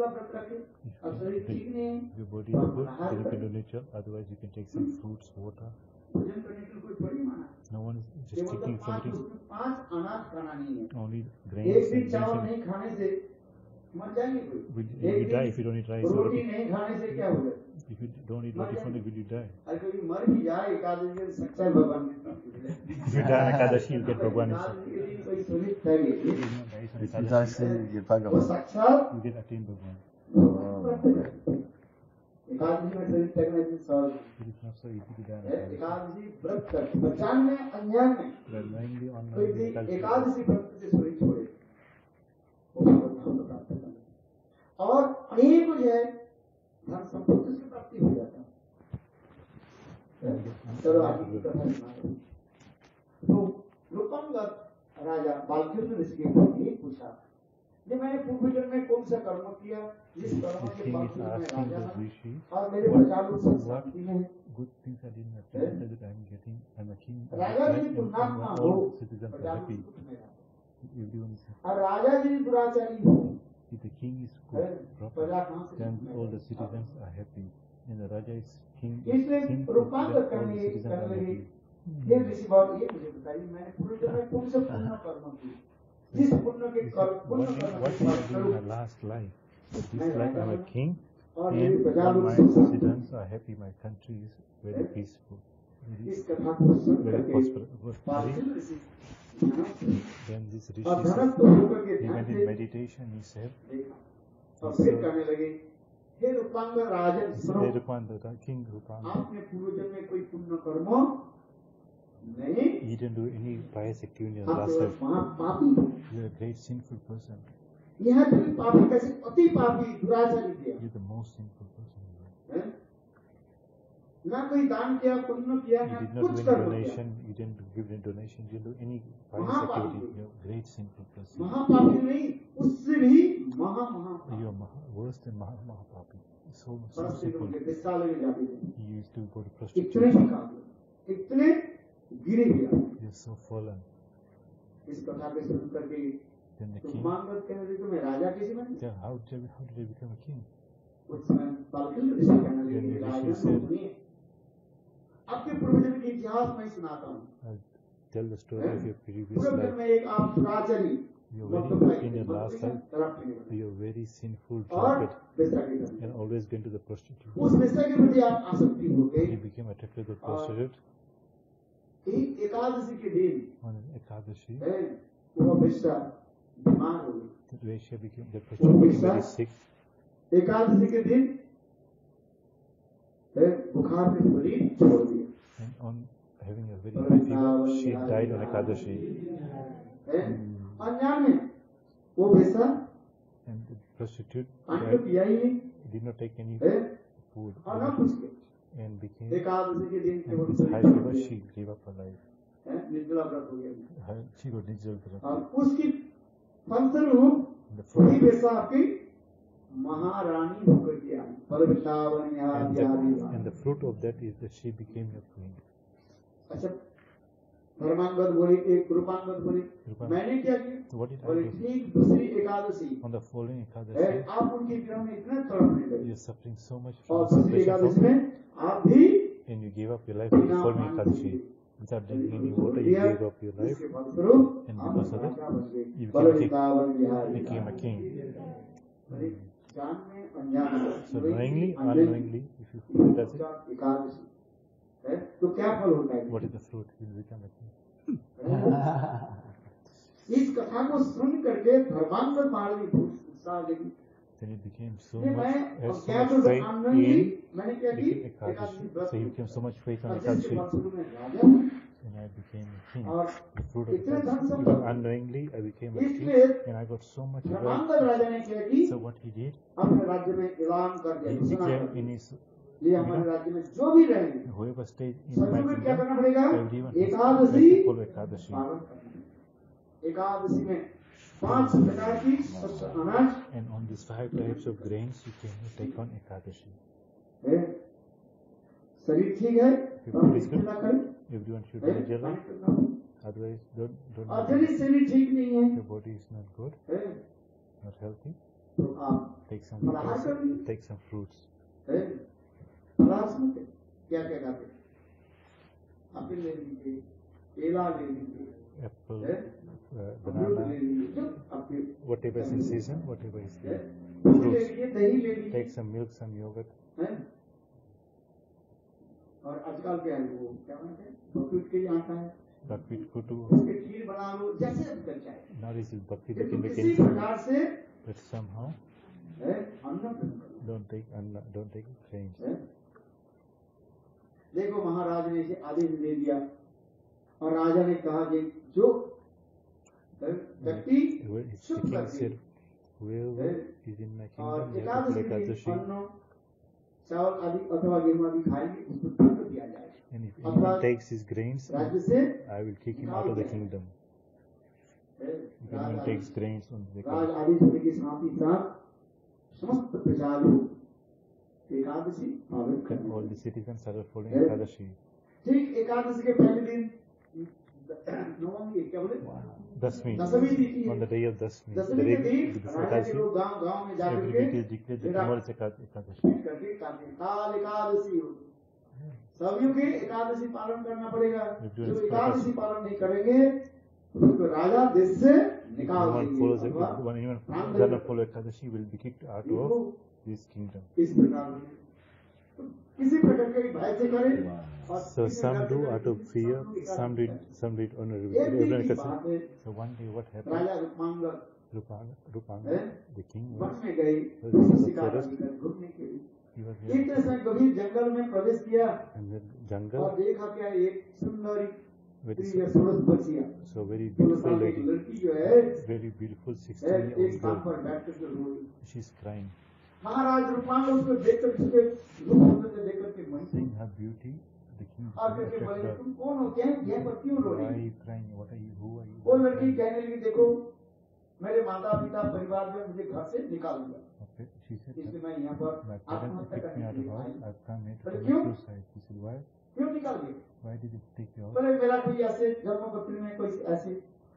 your body is good, then you can do nature. Otherwise, you can take some fruits, water. No one is just तो taking something, है only grains and जाएँगे कोई Will you die if you don't eat rice? रोटी? नहीं खाने से क्या होगा If you don't eat roti only, will you die? If you die on Ekadashi, you'll get Bhagwan If you die you get attained Bhagwan. भगवान प्राप्त करेगी। एकादशी में शरीर त्यागना है Ekadashi. एकादशी व्रत कर बचान में अज्ञान में भी Ekadashi. एकादशी व्रत से शरीर छोड़े और अनेक जो है धन संपत्ति से प्राप्ति हो जाता है चलो आगे हैं। तो रूपंगत राजा बालचंद्र ऋषि के प्रति पूछा ये मैंने पूर्व जन्म में कौन सा कर्म किया जिस कर्म के फलस्वरूप मैं राजा बना और मेरे प्रजा लोग सब शांति में good things I didn't attain so that I'm getting, I'm a king. Raja ji all हो citizens are happy. Everyone is happy. और राजा जी दुराचारी हो If the king is है, good, proper, then all the citizens are happy. And the Raja is इसलिए रूपांतर करने लगे happy. फिर ऋषि बाबा ये मुझे बताइए मैंने पूरे जन्म कौन से पुण्य कर्म किए जिस पुण्य के कर्म पुण्य कर्म के स्वरूप last life? This life I'm a king and all my citizens are happy, my country is very peaceful. Very, को prosperous. Then this rishi said, he went in meditation, he said, कहने लगे हे रूपांग राजन सुनो Hey, Rupanda, King Rupanda, आपने पूर्व जन्म में कोई पुण्य कर्म नहीं he didn't do any pious activity in his आप last केवल life. महापापी हो। You're a great sinful person. यह भी पापी कैसे अति पापी दुराचारी किया You're the most sinful person. in the world. है? ना कोई दान किया पुण्य किया कुछ कर donation you didn't give any donation you do any participating great sin for महापापी। नहीं उससे भी महा महा यू महा वर्स देन महा महापापी। सो सो सिंपल ये साल में जाती you to go to prostitute इतने निकाल इतने गिरे गया यू सो फॉलन इस कथा पे सुन करके तुम मान रहे हो मैं राजा कैसे बन गया how did you become a king उस समय बालकृष्ण ऋषि कहने लगे राजा कैसे आपके पूर्वजन्म के इतिहास मैं सुनाता हूँ I'll tell the story of your previous पूर्वजन्म life. में एक आप दुराचारी You're मद्यपाई very, in your थे, last मद्यपाई, life, शराब पीने वाले। you're very sinful, और drunkard, वैसा के करने and always been to the prostitute. उस वैसा के प्रति आप आसक्ति हो गए He became attracted to the और- prostitute एक एकादशी के दिन on Ekadashi. है वो वैसा बीमार हो गई The Vaishya became, the prostitute became very Vishya? sick. Ekadashi के दिन है बुखार में शरीर छोड़ दिया And on having a very और high she died on Ekadashi. है अनजान में वो वैसा And the prostitute तो ही did not take any food and became, high fever, she gave up her life. है हो she got Nijal Vrata. उसकी फलस्वरूप And the वही वैसा आपकी महारानी होकर के आई पल वृंदावन यहाँ and the, Bihari and the fruit of that is that she became your queen. अच्छा धर्मांगद बोले एक रूपांगद बोले रूपांगद। मैंने क्या किया So what did I बोले do? ठीक दूसरी एकादशी On the following है Ekadashi, आप उनके विरह में इतना तड़पने लगे you're suffering so much और from the दूसरी separation एकादशी from में आप भी and you gave up your life on the बिना following पानी Ekadashi. पिए Without drinking any water, you gave up your life, इसके फलस्वरूप and आप because of राजा बन गए you बल became a king. Vrindavan Bihari became a king. So knowingly, unknowingly, if you do that's it, Ekadashi है तो क्या फल होता है what is the fruit? You will become a. इस कथा को सुन करके धर्मांगद महाराज उत्साह लगी Then it became so much, और so क्या much तो faith in मैंने क्या की became Ekadashi. So he became so much faith on Ekadashi, फलस्वरूप मैं राजा हूँ and I became a king. और The fruit of इतने धन Ekadashi. संपत्ति Because unknowingly, I became a king, इसलिए and I got so much wealth. Dharmangad राजा ने क्या की So what he did, अपने राज्य में ऐलान कर दिया he घोषणा कर declared दी in his ये हमारे राज्य में जो भी रहेंगे whoever stayed in my सभी को क्या kingdom, करना पड़ेगा everyone has to Ekadashi follow Ekadashi. पालन करना है। एकादशी में पाँच प्रकार की शस्त्र अनाज And on these five types of grains, you can take on Ekadashi. है शरीर ठीक है If हम it is good, चिंता करें everyone should है? do Jala. पानी करना हो। Otherwise, don't don't. और यदि शरीर ठीक नहीं है Your body is not good, है, not healthy. तो आप Take some फलाहार fruits. कर लीजिए। Take some fruits. है फलाहार सुनते क्या क्या खाते एप्पल ले लीजिए केला ले लीजिए Apple, है uh, अमरूद ले banana, लीजिए जो आपके whatever is in season, whatever is है there. दूध ले Fruits. लीजिए दही ले लीजिए Take some milk, some yogurt. और आजकल क्या है वो क्या बनते हैं? आता है। बकपीट कुटु उसके खीर बना लो जैसे आप कर चाहे ना इस बकपीट के लिए किसी प्रकार से but somehow anna don't take anna don't take change देखो महाराज ने इसे आदेश दे दिया। और राजा ने कहा कि जो व्यक्ति शुभ लगे और एकादशी अन्नों चावल आदि अथवा गेहूँ आदि खाएँगे उसको दंड दिया जाएगा अथवा takes his grains, राज्य से I will kick him out of the kingdom. है, आदि takes grains on the राज. आदि होने के साथ ही साथ समस्त प्रजा लोग एकादशी पावन Then all the citizens started following. Ekadashi. ठीक एकादशी के पहले दिन नवमी क्या बोले दसवीं ऑन द डे ऑफ़ दसवीं एकादशी जितने दिसंबर से एकादशी। सभी के एकादशी पालन करना पड़ेगा। जो एकादशी पालन नहीं करेंगे तो उसको राजा देश से निकाल देंगे Ekadashi will be kicked out of this kingdom इस प्रकार से तो किसी प्रकार के भय से करें So some do out of fear, some did, some did honor. एक दिन Everyone can say. है So one day what happened? Rupanga, Rupanga हैं? the king was, was in the शिकार forest. लेकर घूमने के लिए He was एक here तरह से गंभीर जंगल में प्रवेश किया in the और देखा क्या एक सुंदरी है so very beautiful lady, लड़की जो है very beautiful है, 16 year एक old girl. She's crying, महाराज रूपांग उसको देखकर करके रूप सुंदर देख करके मन सिंह हर ब्यूटी वो लड़की कहने लगी देखो मेरे माता पिता परिवार में मुझे घर से निकाल दिया। क्यों? निकाल दिया? जन्म पत्र में कोई ऐसी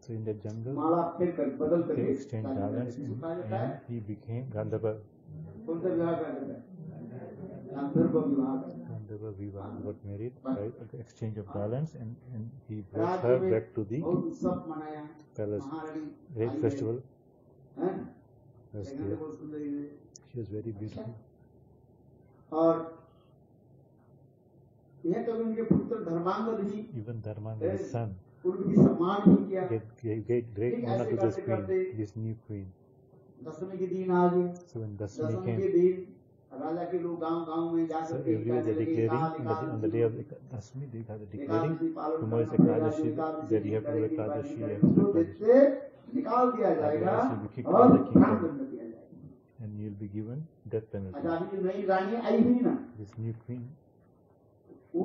So in that jungle, करके exchanged garlands, and, है and he became Gandhava. है Gandhava Viva got married by the exchange of garlands, and, and he brought her back to the palace. Great festival. है हैं? ही है। She was very beautiful. और यह कभी उनके पुत्र धर्मांगद ही Even Dharmanga's son उनको भी सम्मान भी किया gave, gave, gave great honor to this queen, this new queen. दसवीं के दिन आ गए So Dasmi के दिन राजा के लोग गाँव गाँव में so जाकर के everywhere they're declaring on the, on the day of Dasmi, they are declaring tomorrow is Ekadashi, that you have to Ekadashi, you have to Ekadashi, से निकाल दिया जाएगा और. प्राण दंड दिया जाएगा and you'll be given death penalty. अच्छा अभी नई रानी आई हुई ना This new queen, वो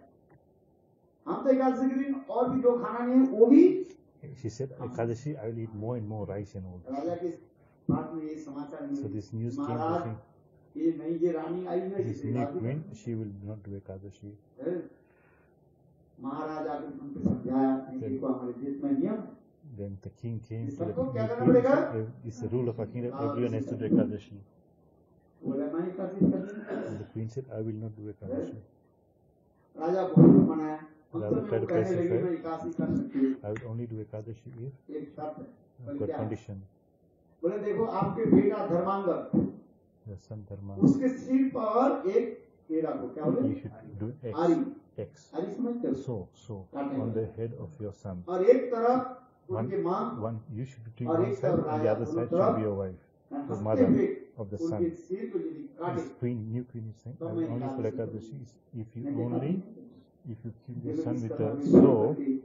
हम तो एकादशी के दिन और भी जो खाना नहीं है वो भी She said, Ekadashi, I will eat more and more rice and all. समाचार So this news came to him. ये नई ये रानी आई है This Ekadashi queen, she will not do Ekadashi. है? है Then the king came to the said, It's the rule of our kingdom. Everyone has to do Ekadashi. And the queen said, I will not do Ekadashi. राजा बहुत मनाया अंत राजा में वो tried to कहने लगे pacify. मैं एकादशी कर सकती हूँ I will only do Ekadashi if एक शर्त है I've बोले got क्या है? condition. बोले देखो आपके बेटा धर्मांगद The son Dharma. उसके सिर पर एक पेड़ा को क्या बोले You should do आरी X. X. आरी समझते हो So, so, on the head of your son. और एक तरफ One, उनकी माँ one, you should be doing और one एक side, तरफ and the राजा other दोनों side should तरफ be your wife. The हंसते mother हुए of the उनके son. सिर को यदि काटे This queen, new queen is saying, तो I मैं will only for Ekadashi Ekadashi is if you मैं देखा only, नहीं। if you kill ये your लोग son इस with तरह a में saw करके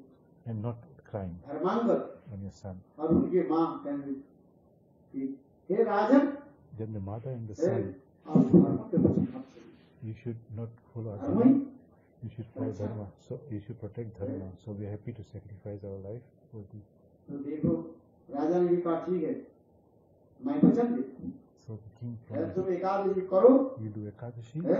and not crying Dharmangad on your son. और उनके माँ कहने कि हे राजन Then the mother and the hey, son, आप धर्म के वचन मत करिए। you should not follow धर्म Adharma, he you should follow Dharma. So you should protect Dharma. So we are happy to sacrifice our life for the तो देखो राजा ने भी कहा ठीक है मैं वचन दे So the king है, promised, तुम एकादशी करो you do Ekadashi है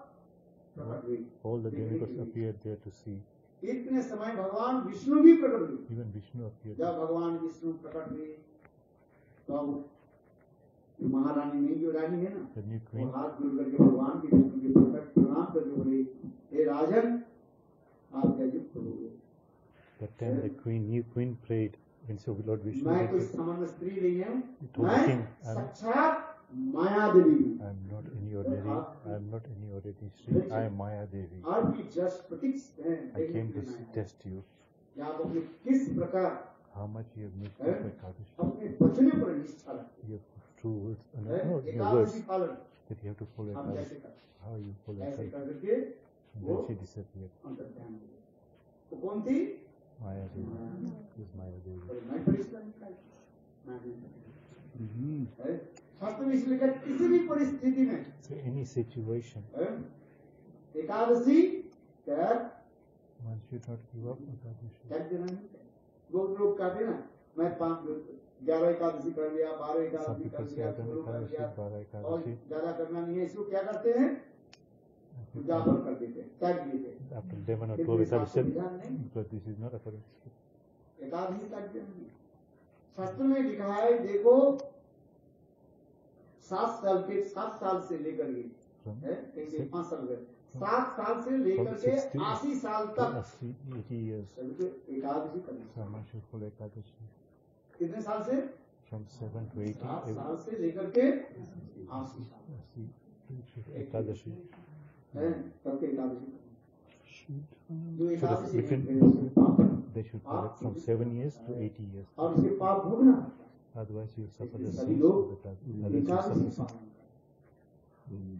All the demigods appeared there to see. इतने समय भगवान विष्णु भी प्रकट हुए Even Vishnu appeared. जब भगवान विष्णु प्रकट हुए तो महारानी नहीं जो रानी है ना वो हाथ जोड़ करके भगवान की विष्णु के प्रकट प्रणाम करके बोले हे राजन आपका युक्त हो गए that time the queen, new queen prayed. When so Lord Vishnu मैं कोई did, सामान्य स्त्री नहीं हूँ मैं साक्षात माया देवी हूँ I'm not any ordinary, I'm not any ordinary Sri, I am Maya Devi. आपकी जस्ट प्रतीक हैं I came to see- test you, कि आप अपने किस प्रकार how much you have missed Eh? my Kadashi. अपने वचनों पर निष्ठा रखते You have true words, uh, हैं no, your एकादशी words पालन that you have to follow आप कैसे Ekadashi. करते How you follow ऐसे Ekadashi. कर करके And then she disappeared. अंतर्ध्यान हो गए। तो कौन थी Maya Devi. This Maya Devi. बोले, इसलिए किसी भी परिस्थिति में situation, है, एकादशी। बहुत लोग कहते ना मैं पाँच ग्यारह एकादशी कर लिया बारह एकादशी कर लिया सोलह कर लिया और ज़्यादा करना नहीं है इसको क्या करते हैं? उजागर कर देते हैं त्याग देते After 11 or फिर 12 ये शास्त्र Ekadashi, विधान नहीं। because this is not according to scripture. Ekadashi त्याग देना शास्त्र में लिखा है देखो सात साल के सात साल से लेकर के पाँच साल गए सात साल से लेकर के अस्सी साल तक। एकादशी कर कितने साल से? सात साल से लेकर के एकादशी। एकादशी। जो एकादशी पाप भोगना। अदवाइस यू सफ़र द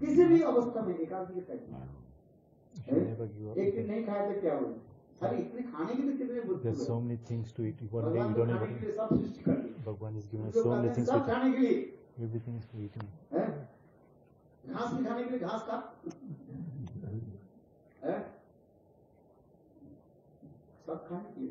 किसी भी अवस्था में एकांत के टाइम एक दिन नहीं खाया तो क्या हुआ अरे इतने खाने के लिए कितने बुद्धि हैं? So things to eat one day Bhagwan is given so many things to खाने के लिए। एवरीथिंग इज़ फॉर ईटिंग घास भी खाने के लिए घास का? है? सब खाने के लिए।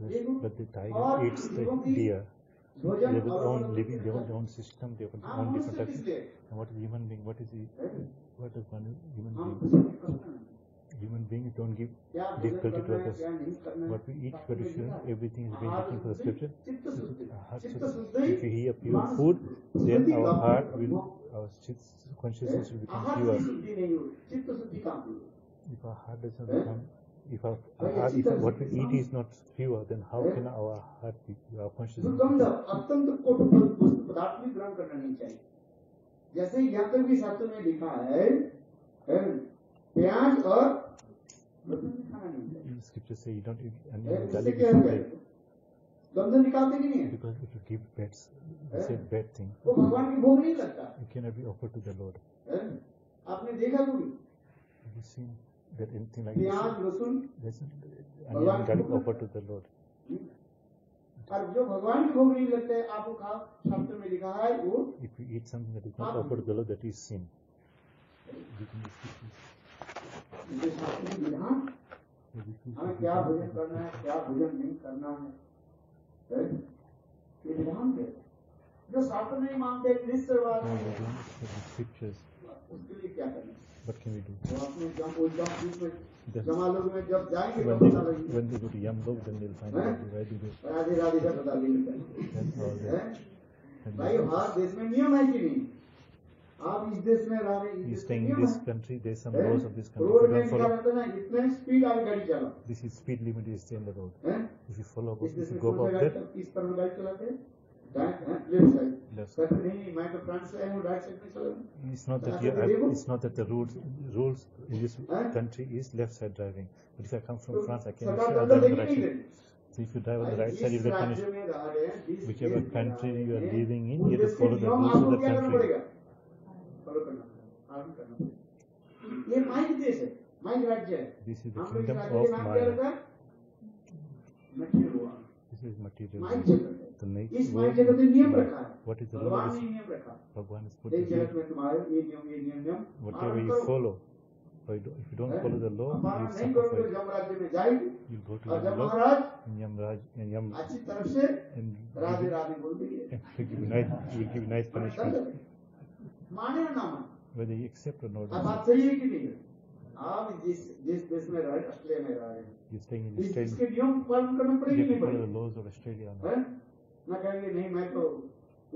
But the tiger eats the deer. They have their own living, their own, their own system, their own, own different types. And what is human being? What is the what is one human being? Human beings don't give difficulty to others. What we eat, what we share, everything is being written for the scripture. If we hear pure food, then our heart will, our consciousness will become pure. If our heart doesn't become if our, our heart, if what we eat is not pure, then how Eh? can our heart be, our consciousness? दुर्गंध अत्यंत कटु वस्तु पदार्थ भी ग्रहण करना नहीं चाहिए जैसे तक भी शास्त्र में लिखा है है, प्याज और scripture say you don't eat है, onion, इससे garlic, क्या you है should take गंध निकालते कि नहीं है it will give bad, Eh? say bad thing. वो भगवान की भोग नहीं लगता cannot be offered to the Lord. है? आपने देखा कभी that anything like this? onion, भोग offered to the Lord. और जो भगवान की भोग नहीं लगते आपको खाओ शास्त्र में लिखा है वो If we eat something that is not Ah. offered to the Lord, that is sin. Within the scriptures. ये शास्त्र की विधान So if we- हमें क्या भोजन करना है क्या भोजन नहीं करना है है? ये विधान है जो शास्त्र नहीं मानते निश्चयवाद. उसके लिए क्या करना What can we do? तो जाएँगे When तो they, when they go to Yamlok, then they'll find Eh? out where they go. Radhe Radhe का पता नहीं है? भाई हर देश में नियम है कि नहीं आप इस देश में रह रहे You staying in this country, there's some laws of this country. Road में follow, रहता ना इतने स्पीड आप गाड़ी चलाओ this is speed limit is in the road. If you follow, if you go above that, किस पर गाड़ी चलाते हैं लेफ्ट साइड left कहते नहीं मैं तो फ्रंट से आया हूँ राइट साइड में चला It's not that That's you. what they do. It's not that the rules rules in this Huh? country is left side driving. But if I come from तो France, I can सरकार I दंड drive on the देगी right नहीं side. देगी So if you drive on the भाई, right side, you जिस get राज्य punished. में रह रहे हैं जिस Whichever देश में country रह you are रहे हैं, living in, उस you have to देश के follow the नियम rules of आपको the क्या करना country. पड़ेगा फॉलो करना पड़ेगा पालन करना पड़ेगा ये माइक देश है माइक राज्य है This is the हम लोग इस kingdom राज्य of के नाम है. जगत है इस world जगत ने नियम रखा है What is the भगवान ने? नियम रखा Bhagwan has put the जगत. में तुम्हारे ये नियम ये नियम नियम Whatever you follow, or if you don't follow the law, you नहीं suffer करोगे for it. जम राज्य में जाएगी You'll go to और जब महाराज and Yam, अच्छी तरफ़ से राधे राधे बोल and will give you nice, will give you nice punishment. है। माने ना माने Whether you accept or not, अब बात सही है कि नहीं आप जिस जिस देश में रह ऑस्ट्रेलिया में रह रहे हैं इसके नियम पालन करना पड़ेगा नहीं to पड़ेगा the laws of है. ना कहेंगे नहीं मैं तो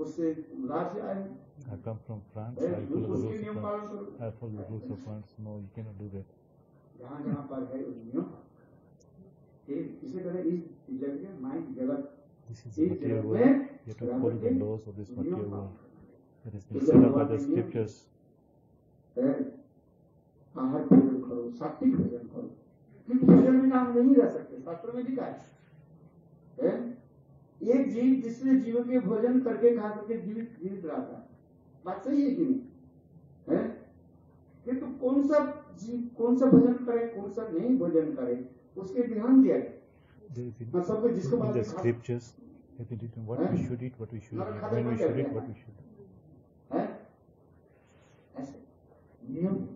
उससे राज्य से आया हूँ I come from France, I follow the rules of France. I follow the rules of France. No, you cannot do that. जहाँ जहाँ पर है नियम ये इसी इस जगत में माइंड जगत This is the material world. You have to follow the laws of this material world. That has तो been set up by the scriptures. है आहार भोजन करो सात्विक भोजन करो क्योंकि भोजन बिना हम नहीं रह सकते शास्त्र में लिखा है है? एक जीव जिसने जीव के भोजन करके खा करके जीवित जीवित रहा था। बात सही है कि नहीं? है? किंतु कौन सा जीव कौन सा भोजन करे कौन सा नहीं भोजन करे उसके ध्यान दिया गया There is in, मैं सब जिसको बात the में it is what we should eat, what we should eat, खाते when we should eat, what we should. है? ऐसे नियम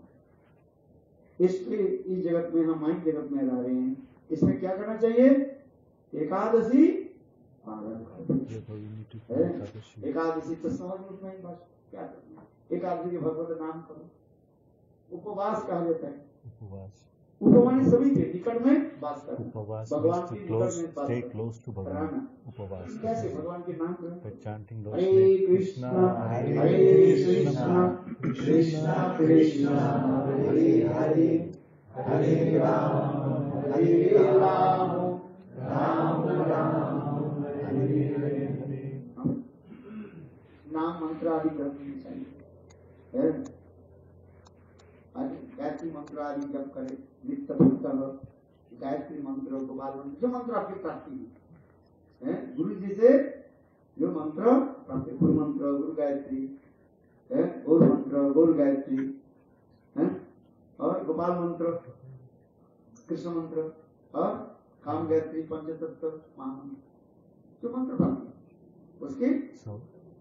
इसलिए इस जगत में हम माइंड जगत में रह रहे हैं। इसमें क्या करना चाहिए? एकादशी एकादशी तो सहज रूप में बस क्या करना एकादशी के भगवत नाम करो। उपवास कहा जाता है। Upavas. उपमानी सभी के निकट में वास करना Upavas भगवान के निकट में वास stay करना close to Bhagavan. कैसे? भगवान के नाम करो। Chanting हरे. कृष्णा हरे कृष्णा कृष्णा कृष्णा हरे हरे। हरे राम हरे राम। नाम मंत्र आदि करनी चाहिए। है? गायत्री मंत्र आदि जब करे, नित्य भक्त गायत्री मंत्र गोपाल मंत्र जो मंत्र आपकी प्राप्ति है? गुरु जी से जो मंत्र प्राप्ति गुरु मंत्र, गुरु गायत्री, है? गौर मंत्र, गौर गायत्री, है? और गोपाल मंत्र, कृष्ण मंत्र, और काम गायत्री, पंचतत्व, महामंत्र, जो मंत्र प्राप्ति उसके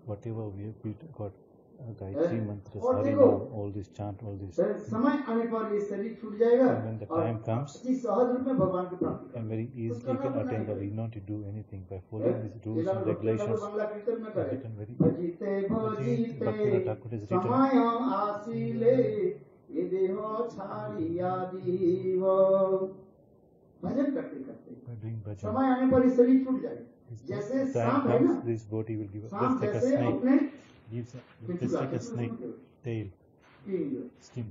whatever we have built, got uh, Gayatri Eh? mantras, और Hari Nam, all this chant, all this. Sir, समय आने पर ये शरीर छूट जाएगा And when the time comes, इसी सहज रूप में भगवान की प्राप्ति And very easily can attain he the we not to do anything by following these rules and regulations. Written very Bhaktivinoda Thakur has written. समय आसीले ये देह छाड़िया दीव भजन करते करते by doing bhajan. समय आने पर ये शरीर छूट जाएगा जैसे सांप है ना this body will give up. Just like a snake gives, a- just like a snake tail, skin.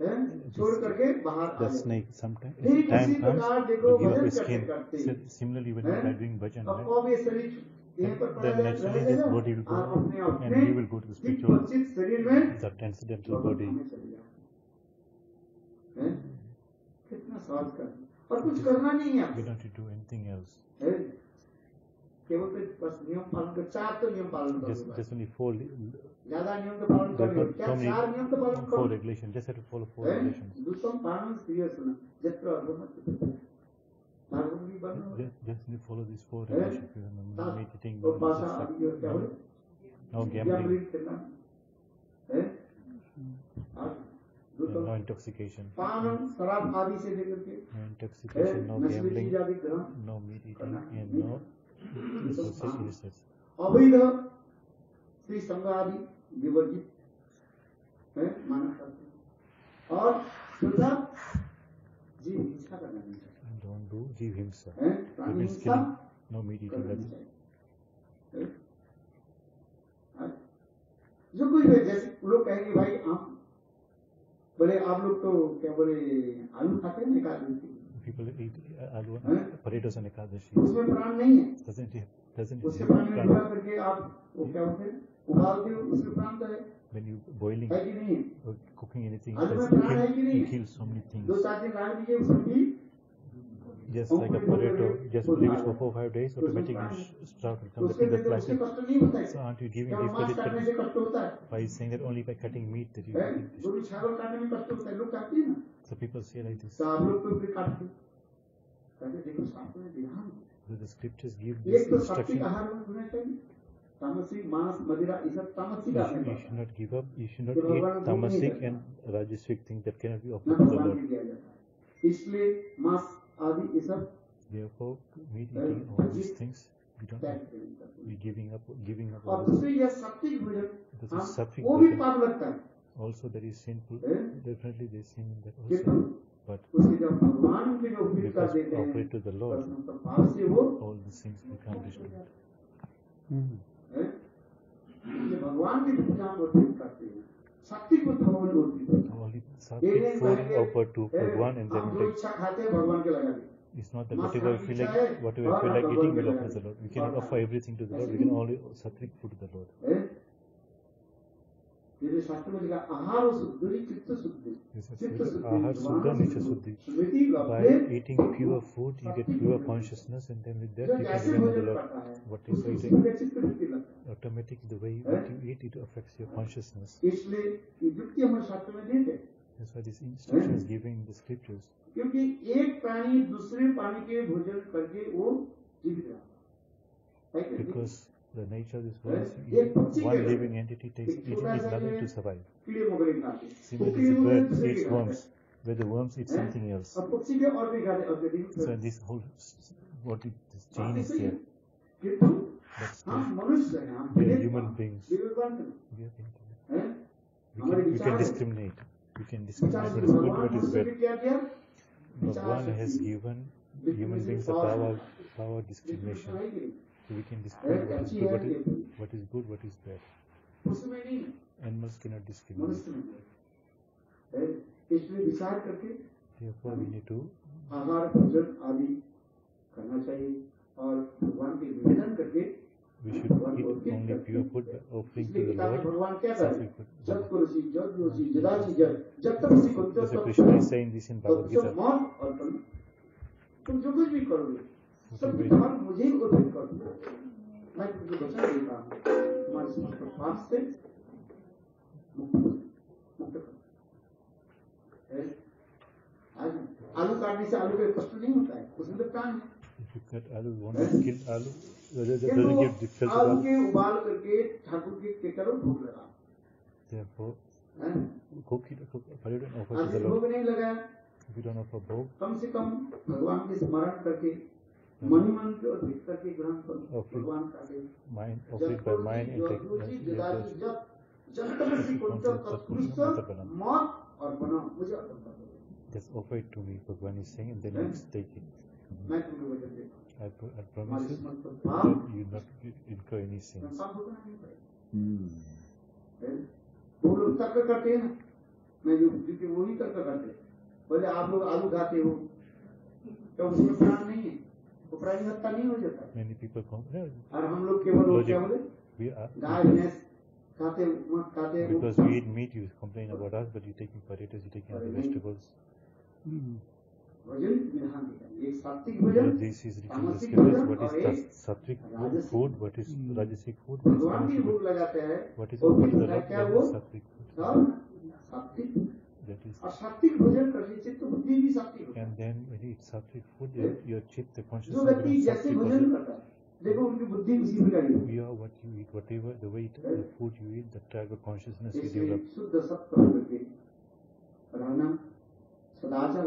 है? छोड़ करके बाहर The snake sometimes, the time उसी comes, प्रकार to देखो give up skin. Si- Similarly, when हैं? are doing bhajan, right? ये then naturally this body will go and we will go to the spiritual, the transcendental body. में चले जाओ हैं? कितना सहज कर और कुछ करना नहीं है We don't have to do anything else. है? केवल तो बस नियम पालन कर चार तो नियम पालन Just, करो just only four, li- ज़्यादा नियम तो पालन there करो are क्या so many, चार नियम तो पालन four करो regulations. Just have to follow four हैं? regulations. दूसम पालन स्त्रिय सुना जत्र अधर्म भागवत भी बनो Just, just need to follow these four हैं? regulations. You know, सात meditating, और भाषा just like, आदि और क्या बोले no gambling, गैम्बलिंग करना है और yeah, दूसरा no intoxication, पान शराब आदि से लेकर के no है intoxication, no नशीली gambling, चीज़ आदि ग्रहण no meat eating, करना and नहीं no association with such. अवैध स्त्री संघ आदि विवर्जित है माना करते हैं। और चौथा जीव हिंसा करना नहीं चाहिए And don't do jeev himsa. है प्राणी हिंसा. करना चाहिए जो कुछ भी जैसे लोग कहेंगे भाई आप बोले आप लोग तो क्या बोले आलू खाते हैं निकाल देते People eat uh, aloo, Huh? potatoes on Ekadashi. उसमें प्राण नहीं है Doesn't it? Doesn't उसके it पानी में have डुबा plant? करके आप वो क्या बोलते हैं उबालते हो उसमें प्राण तो है When you boiling है है or cooking anything, it में प्राण है kills so many दो things. चार दिन राख दीजिए उसमें भी Just like a potato, just leave it for four five days, automatically sh- sprout will तो come उसके between the अंदर उससे plastic. कष्ट नहीं होता So है aren't you giving केवल मांस काटने different से कष्ट होता है by saying that only by cutting meat that you है? getting fish? गोली छागल काटने में कष्ट होता है लोग काटते हैं ना So people say like this. तो आप लोग तो फिर काटते कहते देखो शास्त्र में विधान है। So the scriptures give एक this तो सात्विक instruction. आहार में होना चाहिए तामसिक मांस मदिरा ये सब तामसिक You आहार should, you में should not give up. You should not कि भगवान eat को भोग नहीं tamasic करना। and rajasic things that cannot be न offered to the भगवान Lord. को दिया जाता है इसलिए मांस आदि ये सब Therefore, Uh, eating, all these things, we don't be giving up, giving up. और दूसरी यह सात्विक भोजन हाँ, वो भी पाप लगता है Also, that is sinful. है? Definitely, there is sin in that also. But उसके जब भगवान के जो उपयोग कर because देते हैं offer it to the Lord, मतलब पाप से वो all the sins become destroyed. है? भगवान की पूजा हम करते हैं भगवान को अर्पित करते हैं Only ये sattvic नहीं food कहेंगे, offered to है, Bhagwan and हम then जो take. इच्छा खाते हैं भगवान के लगा देते It's not that Must whatever have we feel इच्छा like, है, whatever we और feel like भगवान eating, के we'll लगा offer to the देते Lord. We हैं। cannot और offer everything to the Lord. We ऐसे can नहीं। only sattvic food to the Lord. है? जैसे शास्त्र में लिखा आहार शुद्धि चित्त शुद्धि This is चित्त like शुद्धि ahar जवान suddha, nisha शुद्धि suddhi. Smriti By लब्धे eating pure food, you get pure consciousness, and then with that जो you जैसे can remember the भोजन Lord. करता है What is उसको eating? उसी में चित्त वृत्ति लगता Automatically, the way है? what you eat, it affects your consciousness. है इसलिए ये युक्ति हमारे शास्त्र में देते हैं That's why this instruction is given in the scriptures. क्योंकि एक प्राणी दूसरे प्राणी के भोजन करके वो जीवित रहा है कि नहीं? Because the nature of this है? world is एक पक्षी one के living entity takes एक eating छोटा is सा nothing जो to है, survive. कीड़े मकोड़े खाते हैं। वो Similarly, कीड़े the मकोड़े bird दूसरे eats के खाते हैं। worms, where the worms eat हैं? something else. और पक्षी के और भी खाते हैं, और यदि So this whole s- what it, this chain बात is ऐसे ही है। there. किंतु But हम still, मनुष्य हैं हम we are Vivek- human beings. विवेकवान हैं, We are intelligent. हैं? We हमारे can, we विचार can है। discriminate. We can discriminate what is good, what is bad. Bhagwan has given human beings the power- power, discrimination. है? So we can discriminate what is good, what is, what is good, what is bad. है, Animals cannot discriminate. है। है? Therefore, we need to आहार भोजन आदि करना चाहिए और भगवान के निवेदन करके we should eat only pure food offering to the Lord. Because Krishna is saying this in Bhagavad Gita. ही हूँ हो है? आलू काटने से आलू का कष्ट नहीं होता है उसमें तो प्राण है If you cut aloo, aloo, के उबाल करके ठाकुर के भोग लगा Therefore, है? नहीं लगाया कम से कम भगवान के स्मरण करके मनी मन को ग्रहण करो भगवान का जब जब तक जब मौत और बना मुझे अर्पण कर Just offer it to me, Bhagwan is saying, and then take it. मैं तुम्हें वचन देता हूँ I, pro- I promise you that you not incur any sins. संसार होगा नहीं पड़ेगा है? वो लोग तर्क करते हैं ना मैं जो क्योंकि वो ही तर्क करते बोले आप लोग आलू खाते हो तो उसमें प्राण नहीं है तो प्राणी हत्या नहीं हो जाता है। Many people come, no, और हम लोग केवल क्या बोले we are, गाय भैंस खाते मत खाते because we eat meat, you complain about us, but you taking potatoes, you taking other vegetables. भोजन विधान एक सात्विक भोजन तामसिक और एक राजसिक is भगवान की भूख लगाते हैं वो क्या वो सात्विक That is, और सात्विक भोजन करने से तो बुद्धि भी सात्विक है when you eat sattvic food, your, your chit, the जो व्यक्ति जैसे भोजन. करता है देखो उनकी बुद्धि उसी में लगी what you eat, whatever, the way it, the food you eat, the type of consciousness है you इसलिए develop. शुद्ध के रहना सदाचार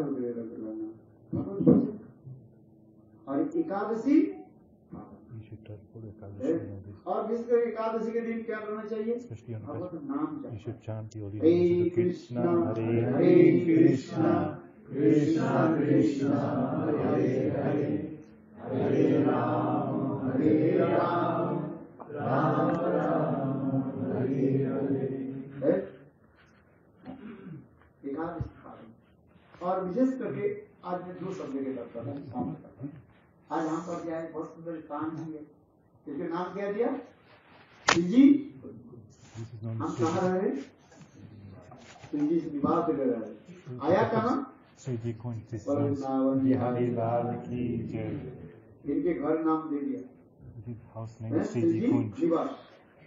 और एकादशी और विश्व एकादशी के दिन क्या करना चाहिए? भगवत नाम चाहिए तो कृष्ण हरे हरे कृष्ण कृष्ण। कृष्ण हरे हरे। हरे राम हरे राम राम राम। विशेष करके आज मैं दो शब्द के करता था। आज यहाँ पर क्या है बहुत सुंदर स्थान है। इसके नाम क्या दिया? जी हम कहाँ रह हैं? जी निवास में रह हैं। आया कहाँ. इनके घर नाम दे दिया। है? जी Kunj. निवास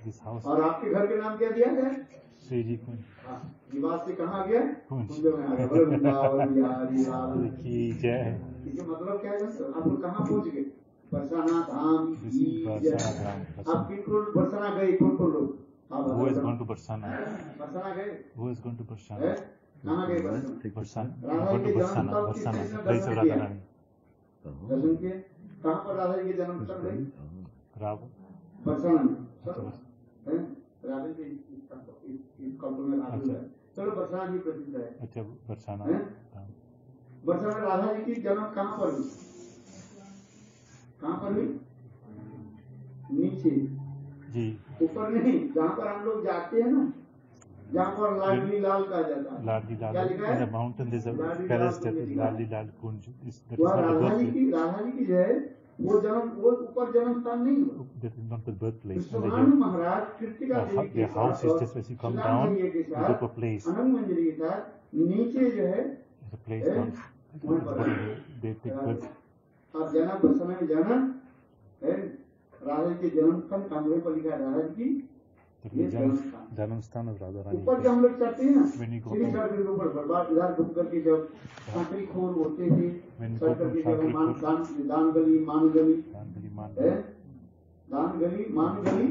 This house, और आपके घर के नाम क्या दिया है Sriji Kunj. हाँ, निवास से कहाँ आ गया कुंज। कुंज में आ गया वृंदावन बिहारी लाल Ki Jai. इसका मतलब क्या है आप लोग कहाँ पहुँच गए बरसाना धाम की जय। आप किनको बरसाना गए कौन कौन लोग Who is going to Barsana? Barsana गए Who is going to हैं? Barsana? कहाँ गए बरसाना Barsana. राधा Going के to जन्म Barsana. Barsana. Place of दर्शन किया? दर्शन किए कहाँ पर राधा जी के जन्म स्थल. बरसाना? राधा जी इस- इस- इस में राधा है। चलो बरसाना प्रसिद्ध है। अच्छा. बरसाना। राधा जी की जन्म कहाँ पर हुई? कहाँ पर हुई? नीचे। जी। ऊपर नहीं जहाँ पर हम लोग जाते हैं ना जहाँ पर लाडली लाल कहा जाता है। Lali क्या लिखा है. Is that is वह not the राधा जी की राधा जी की जो है वो जन्म वो ऊपर जन्म स्थान नहीं this is not the birth place सुहान महाराज कृतिका देवी के house is just where she come down to the place Anang Manjari का नीचे जो है द प्लेस ऑफ़ आप जाना पर समय जाना है राधा के जन्म स्थान कांगड़े पर लिखा राधा जी। जन्म स्थान Sthan of ऊपर जब हम लोग चढ़ते हैं ना के ऊपर बर्बाद इधर घूम करके जब सांकरी खोर होते थे to करके जब मान दान दान गली मान गली. है दान गली मान गली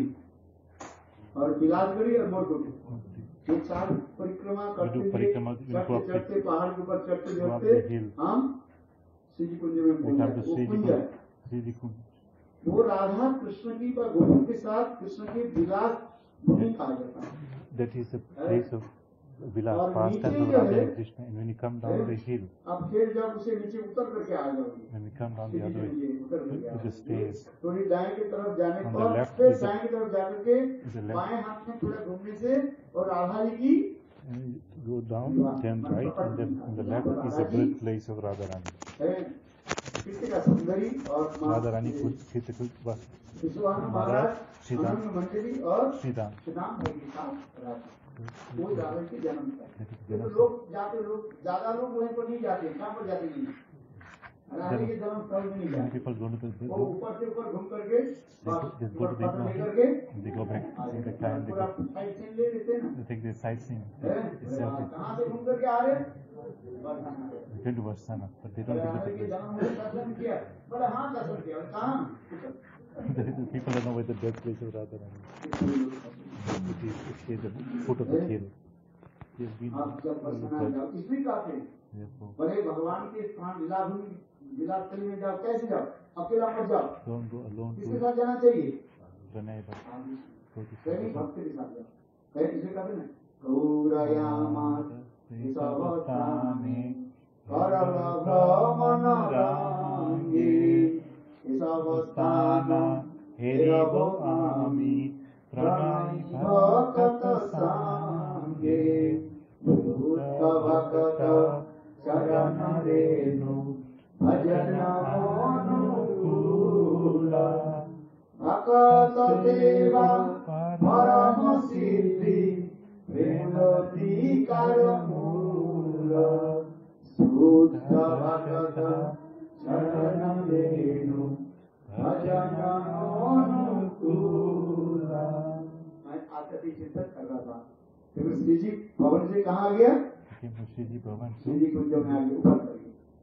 और बिलास गली और मोरकोटी ये चार परिक्रमा करते हुए परिक्रमा, चढ़ते पहाड़ के ऊपर चढ़ते चढ़ते। हम श्री कुंज में पहुँच गए वो है। राधा कृष्ण की व गोविंद के साथ कृष्ण के विलास है That is the place of Vilas, और pastime नीचे of जो Radha है- and Krishna. And when you come down the hill, अब फिर जब उसे नीचे उतर करके आ जाओगे when we come down the सीढ़ी other के way, नीचे उतर करके to the stairs, थोड़ी दाएँ की तरफ़ जाने पर फिर दाएँ की तरफ़ जाकर के. बाएँ हाथ में थोड़ा घूमने से और राधा जी की go down, turn right, and then on the left is the birthplace of Radharani. है रानी खुद क्षेत्र विश्वान महाराज, सीता श्री राम भाई के राधा राधा जन्म। लोग जाते लोग ज़्यादा लोग वहीं पर नहीं जाते कहाँ पर जाते नहीं। People go to the, वो go, ऊपर से ऊपर घूम करके they, बस go- they go ऊपर to the पत्थर लेकर Igno के and they go back आ in the जाते time, हैं। they, पूरा go, साइड सीन ले लेते हैं ना they take the sightseeing. हैं? It's selfie. कहाँ से घूम करके आ रहे हैं? बरसाना से। They go to Varsana, but they don't Radha visit के the जन्म में दर्शन किया बोले हाँ दर्शन किया और कहाँ the, the people don't know where the birthplace of Radharani is. It is it is the foot of the hill. They've been आप जब बरसाना looked जाओ इसलिए कहते हैं therefore बड़े भगवान के स्थान लीलाभूमि लीलास्थली में जाओ कैसे जाओ? अकेला मत जाओ। किसके साथ जाना चाहिए? प्रेमी Sadhu. भक्त के साथ जाओ। कहे ना Pranay भक्त Bhakata भूत भक्त चरण रेणु भजन अनुकूला भक्त देवा परम सिद्धि प्रेमती मूल शुद्ध भक्त चरण रेणु भजन अनुकूला मैं आपका चिंतन कर रहा था फिर श्री जी भवन से कहाँ आ गया came to Shiji श्री जी कुंज में आ गया ऊपर।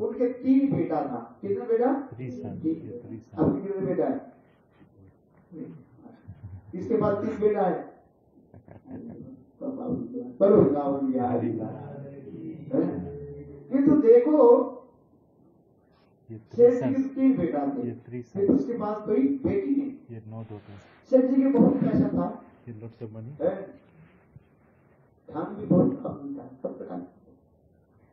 उनके तीन बेटा था। कितना बेटा. आपके कितने बेटा है? इसके पास तीन बेटा है। किंतु देखो के sons. तीन बेटा थे। उसके पास कोई बेटी नहीं. सेठ जी के बहुत पैसा था? धन भी बहुत कम था। सब प्रकार।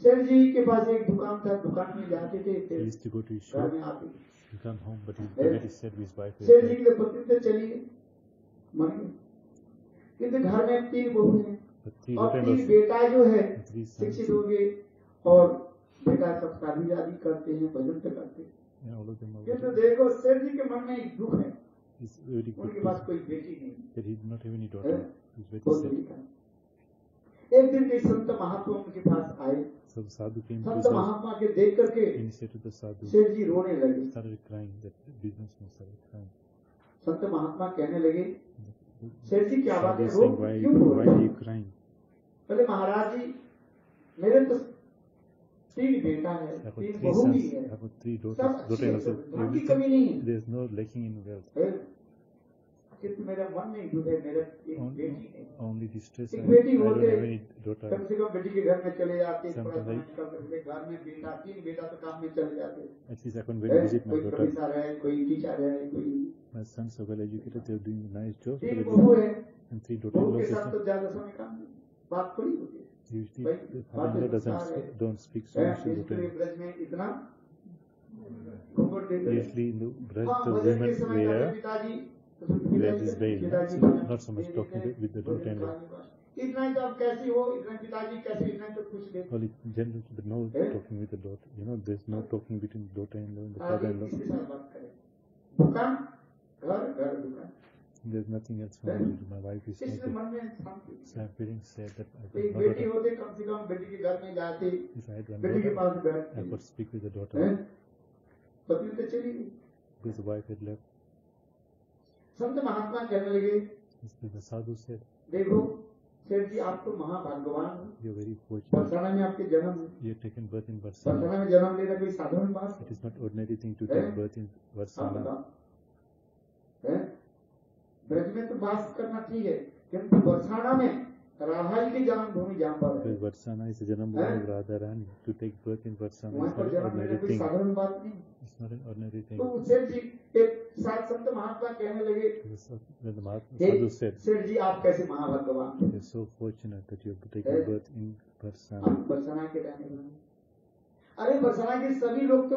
सेठ जी के पास एक दुकान था दुकान में जाते थे घर. में आते है? सेठ जी. की पत्नी तो चली गई मर गई किंतु घर में तीन बहू हैं और तीन बेटा जो है शिक्षित हो गए और बेटा सब शादी वादी करते हैं भजन पे करते हैं किंतु देखो सेठ जी के मन में एक दुख है. उनके पास. कोई बेटी नहीं एक दिन भी संत महात्मा के पास आए। सब साधु के संत महात्मा के देख करके साधु शेर जी रोने लगे। सर बिज़नेस में सर संत महात्मा कहने लगे शेर जी क्या बात है? क्यों रो क्राइम पहले महाराज जी मेरे तो तीन बेटा है तीन बहू भी है। सब अच्छी है धन की कमी नहीं है। there is no lacking in है? किंतु मेरा मन नहीं डूबे मेरा एक बेटी है Only distress. एक बेटी होते कम से कम बेटी के घर में चले जाते थोड़ा समय निकल करके घर में बेटा तीन बेटा तो काम में चले जाते At least I can है? visit my कोई daughter. प्रोफेसर है कोई टीचर है कोई My sons are well educated. They're doing a nice job. They're बहू doing, है and three बहू के. साथ तो ज़्यादा समय काम बात थोड़ी होती है Usually, the father-in-law doesn't संस्कार है। sp- don't speak so है? much daughter. ब्रज में इतना हैं। Usually in the Braj, हाँ, the women जाते wear पिताजी wear this veil. पिताजी So bhajan not so much they talking देते हैं, with the भजन daughter-in-law. गाने का। इतना ही तो आप कैसी हो इतना पिताजी कैसे इतना ही तो कुछ दे Only generally, but no Eh? talking with the daughter. You know, there's no talking between the daughter-in-law and the आगे father-in-law. किसके साथ बात करें दुकान घर घर दुकान There's nothing else for Eh? me to do. My wife is इसलिए not मन में शांति So I'm feeling sad that I तो एक could बेटी not. होते कम से कम बेटी के घर में जाते If I had one बेटी के daughter, पास I बैठते could speak with the हैं? daughter पत्नी तो चली गई because the wife had left. संत महात्मा कहने लगे साधु देखो सेठ जी आप तो महाभगवान बरसाना में आपके जन्म टेकन में जन्म लेना कोई साधारण बात is not ordinary thing to take birth in Braj में तो वास करना ठीक है किंतु बरसाना में राहल की जान भूमि जहाँ पर है। वर्षाना इसे जन्म भूमि Radha Rani to take birth in Barsana वहाँ पर जन्म लेने कोई साधारण बात नहीं। तो उसेल जी एक सात संत महात्मा कहने लगे सेठ जी आप कैसे महाभगवान so fortunate that you take birth in Barsana Barsana के टाइम अरे बसना के सभी लोग तो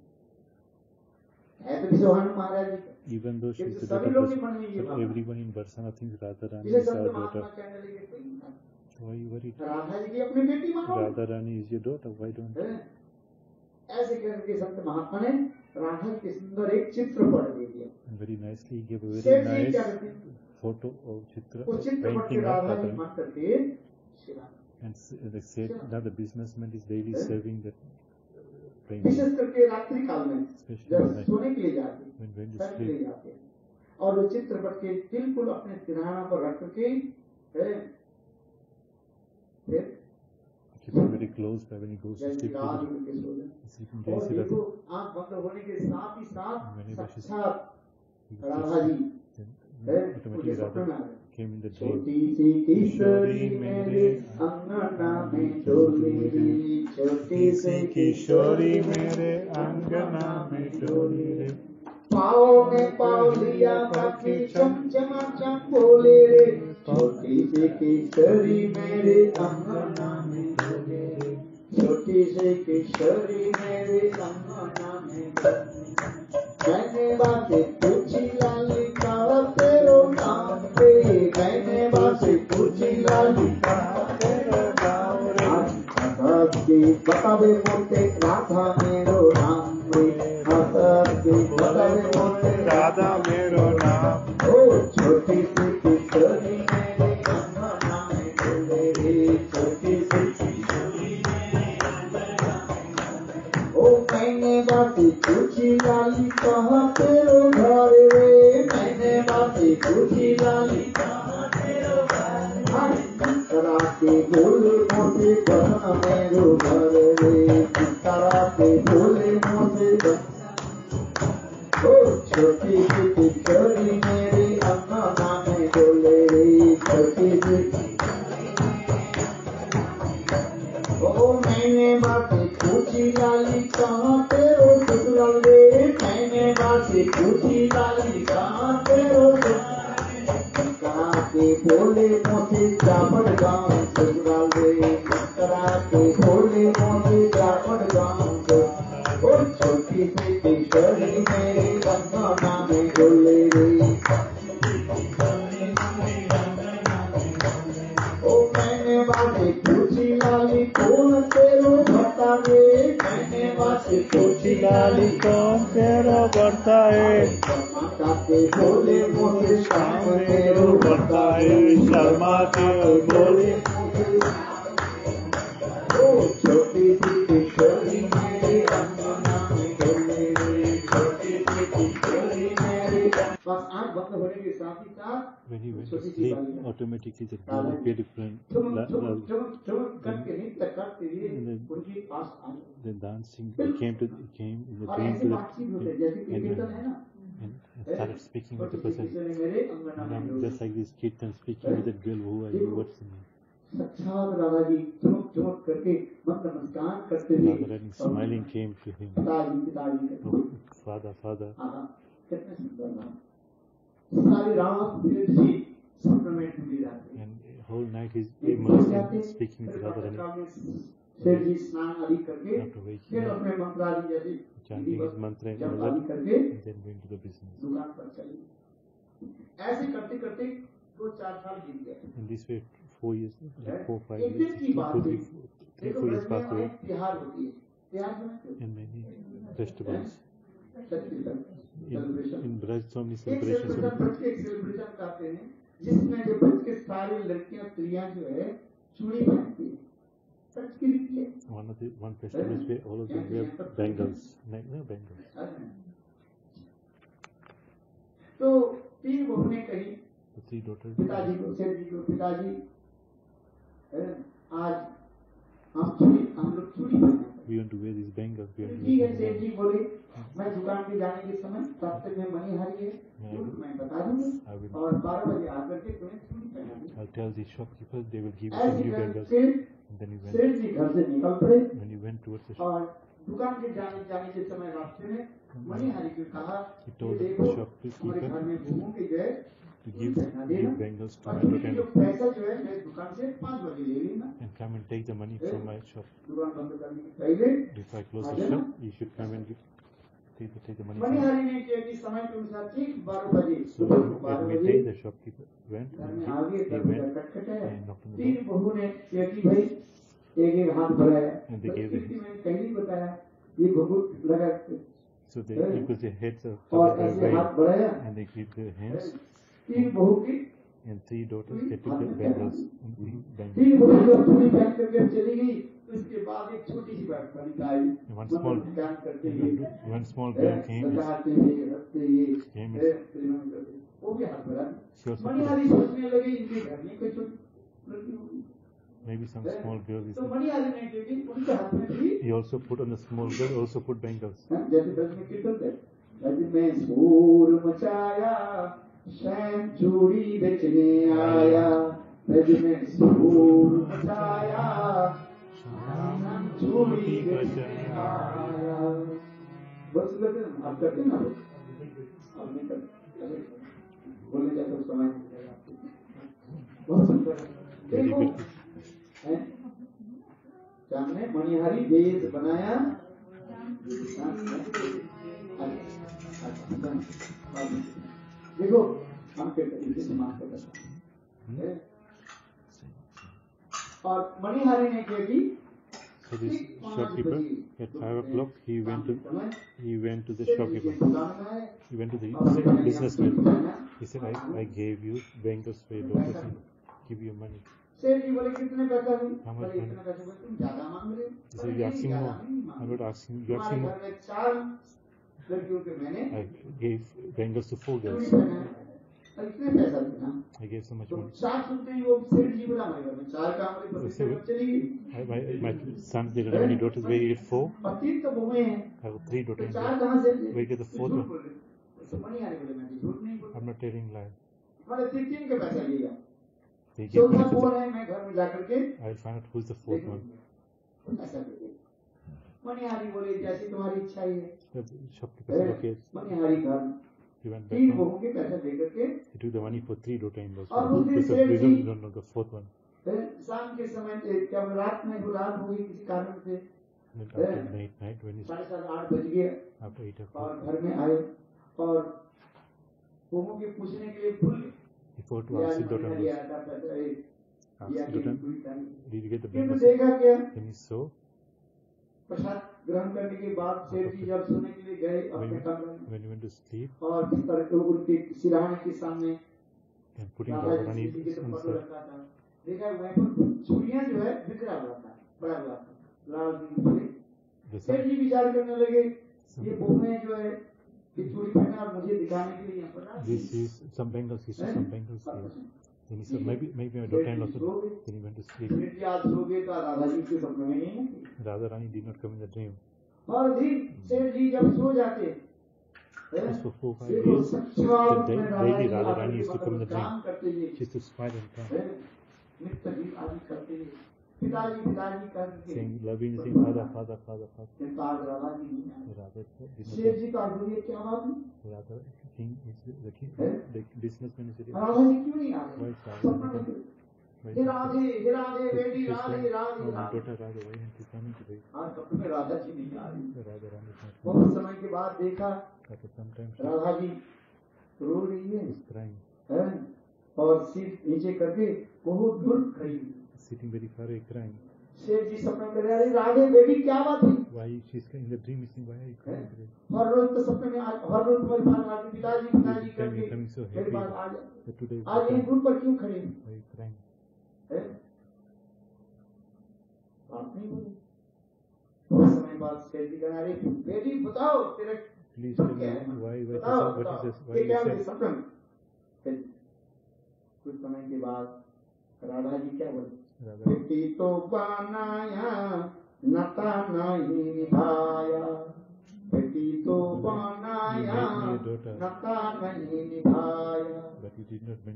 Even though she is किंतु the daughter सभी of लोग के Varsana, मन में ये but Bhavna everyone in Varsana thinks Radharani इसे is Sant our Mahatma daughter. कहने लगे कोई नहीं। So why are you worried? Radha ji की अपनी बेटी मानो Radharani is your daughter. Why don't हैं? ऐसे करके संत महात्मा ने राधा जी के सुंदर एक चित्र पढ़ दे दिया And very nicely, he gave a very सेठ जी nice क्या करते हैं photo of Chitra, उस चित्र पढ़ के painting of Radha ji Radharani. मान करके Shiva And s- they said Sure. now the businessman is daily Eh? serving that painting, विशेष करके रात्रि काल में जब सोने के लिए जाते हैं, के लिए जाते हैं। और वो चित्र पढ़ के बिल्कुल अपने सिरहाना पर रख के फिर very close by when he goes to sleep. और देखो. आँख बंद होने के साथ ही साथ साक्षात राधा जी है? automatically सपने में Radha आ गए dream. छोटी सी किशोरी मेरे अंगना में डोली छोटी सी किशोरी मेरे अंगना में डोली रे पाओ में पाओ लिया छोटी सी किशोरी मेरे अंगना छोटी सी किशोरी मेरे अंगना में बतावे मोटे राधा मेरो नाम रे बतावे मोटे राधा मेरो ओ छोटी सी One of the one festival is where all of them wear bangles, like no bangles. तो तीन बहू ने कही The three daughters. पिताजी को सेठ जी को पिताजी है, आज हम चूड़ी हम लोग चूड़ी पहने We want to wear these bangles. We want to ठीक है wear सेठ bangles. जी बोले मैं दुकान पे जाने के समय रास्ते में मनी हारी है मैं- मैं बता दूंगी I will- और बारह बजे आकर के तुम्हें चूड़ी पहना दूंगी I'll tell the shopkeepers they will give you some ऐसे new bangles. करके And then he went. सेठ जी घर से निकल पड़े When he went towards the shop, और दुकान के जाने जाने के समय रास्ते में मणिहारी को कहा He ये told the देखो shopkeeper हमारे घर में घूमों के गए to give पहना देना new bangles to और my चूड़ी की daughter जो पैसा जो है मेरी दुकान से पाँच बजे ले लेना and come and take the money from my shop. दुकान बंद करने के पहले If I close uh the जाना। shop, you should come and give, ठीक है ठीक है मनी हरी ने किया कि समय के अनुसार ठीक बारह बजे सुबह बारह बजे द शॉपकीपर वेंट है तीन बहू ने किया कि भाई एक एक हाथ भरा है किसी ने कहीं बताया ये बहू लगा सो दे इक्वल से हेड्स ऑफ़ और ऐसे हाथ बढ़ाया। And they keep the hands तीन बहू की एंड थ्री डॉटर्स के टू बैंगल्स तीन बहू जो पूरी बैंक करके चली गई। इसके बाद एक छोटी सी बात बनी आई मतलब ध्यान करते हुए one small girl came. सजाते हुए रखते हुए है, वो भी हाथ बढ़ा put मणिहारी सोचने लगे इनके घर में कोई छोटी लड़की होगी Maybe some small girl is तो देखी उनके हाथ में भी He also put on the small girl, also put bangles. हाँ, बेचने आया बस करते आप करते ना आप नहीं करते जाते समय बहुत सुंदर देखो. हैं? सामने मणिहारी वेश बनाया देखो हम कहते हैं इसे और मणिहारी ने क्या की So this shopkeeper at five o'clock he went to he went to the shopkeeper. He went to the businessman. He said, I, I gave you bangles for your daughters and give you money. सेठ जी बोले कितने पैसा हुई How much बोले money? इतने पैसे बोले तुम ज्यादा मांग रहे हो He said, you're asking ज्यादा more. नहीं मांग I'm रहे। not asking, you're हमारे asking घर more. में चार लड़कियों के मैंने I gave bangles to four चूड़ी girls. है। इतने पैसा देना तो. चार सुनते ही वो सेठ जी चार काम चली गई my, my son daughters, had four. और तीन तो बहुएँ हैं I have three तो daughters. चार कहाँ से Where get the तो fourth झूठ one? बोल रहे हो। तो मणि आने बोले मैं भी झूठ नहीं बोल I'm not telling lie. हमारे तीन तीन का पैसा लिया चौथा money to कौन the, है मैं घर में जाकर के I'll find out who's the fourth one. ऐसा बोले मणिहारी बोले जैसी तुम्हारी इच्छा ही है. मणिहारी घर He went back तीन के पैसे दे करके He took the money for three daughter-in-laws. और उस दिन Because सेठ we ji- don't, don't know the fourth one. फिर शाम के समय बोले, रात में वो रात हो गई किसी कारण से night, night when साढ़े सात आठ बज गए after eight और घर में आए और बहू के पूछने के लिए he to ask Asked कि daughter, did you get the bangles? देखा क्या Then he saw, प्रसाद ग्रहण करने के बाद सेठ जी जब सोने के लिए गए अपने कमरे में। और बिस्तर के उनके सिरहाने के सामने देखा वहीं पर चूड़ियाँ जो है बिखरा हुआ था पड़ा हुआ था सेठ जी विचार करने लगे ये बहुएँ जो है ये पहना और मुझे दिखाने के लिए यहाँ पर हैं? Then he said, maybe, maybe my daughter-in-law said, then he went to sleep. Radha तो है Radharani did not come in the dream. और दिन सेठ जी जब सो जाते हैं, Just for four, five years, the day, daily Radha Rani used to come in the dream. She used to smile and come, है, पिताजी पिताजी करके saying, Father, Father, Father, Father. किंतु आज राधा जी not शेठ जी का बोलिए क्या बात है Radha, king is the king, हैं? the businessman is the Radha ji क्यों नहीं आ रहे हे राधे हे राधे बेटी Radhe Radhe oh, my Radhe why isn't she coming today? आज सपने में राधा जी नहीं आ रही not coming. बहुत समय के बाद देखा राधा जी रो रही है हैं? और सिर नीचे करके बहुत दूर खड़ी। Sitting very far away, crying. Sheth जी सपने में रह रही राधे बेटी क्या बात है Why she's in the dream? Is saying, why are you crying today? हर रोज तो सपने में आ- हर रोज तुम्हारे पास आके पिताजी पिताजी करके coming so happy, पास आ today, आज why दूर पर क्यों खड़े हैं? are you crying? बात नहीं बोली कुछ समय बाद शेठ जी कहना बेटी बताओ तेरे Please tell me why, why, बताओ what is this? Why you said? कुछ समय के बाद राधा जी क्या बोले प्रीति तो बनाया नता नहीं निभाया प्रीति तो बनाया नहीं निभाया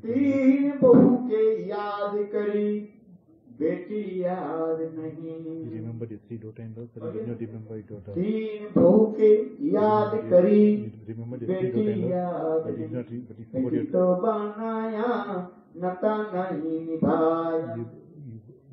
तीन बहु के याद करी बेटी याद नहीं। तीन बहु के याद करी रिमेम्बर तो बनाया नता नहीं। निभाया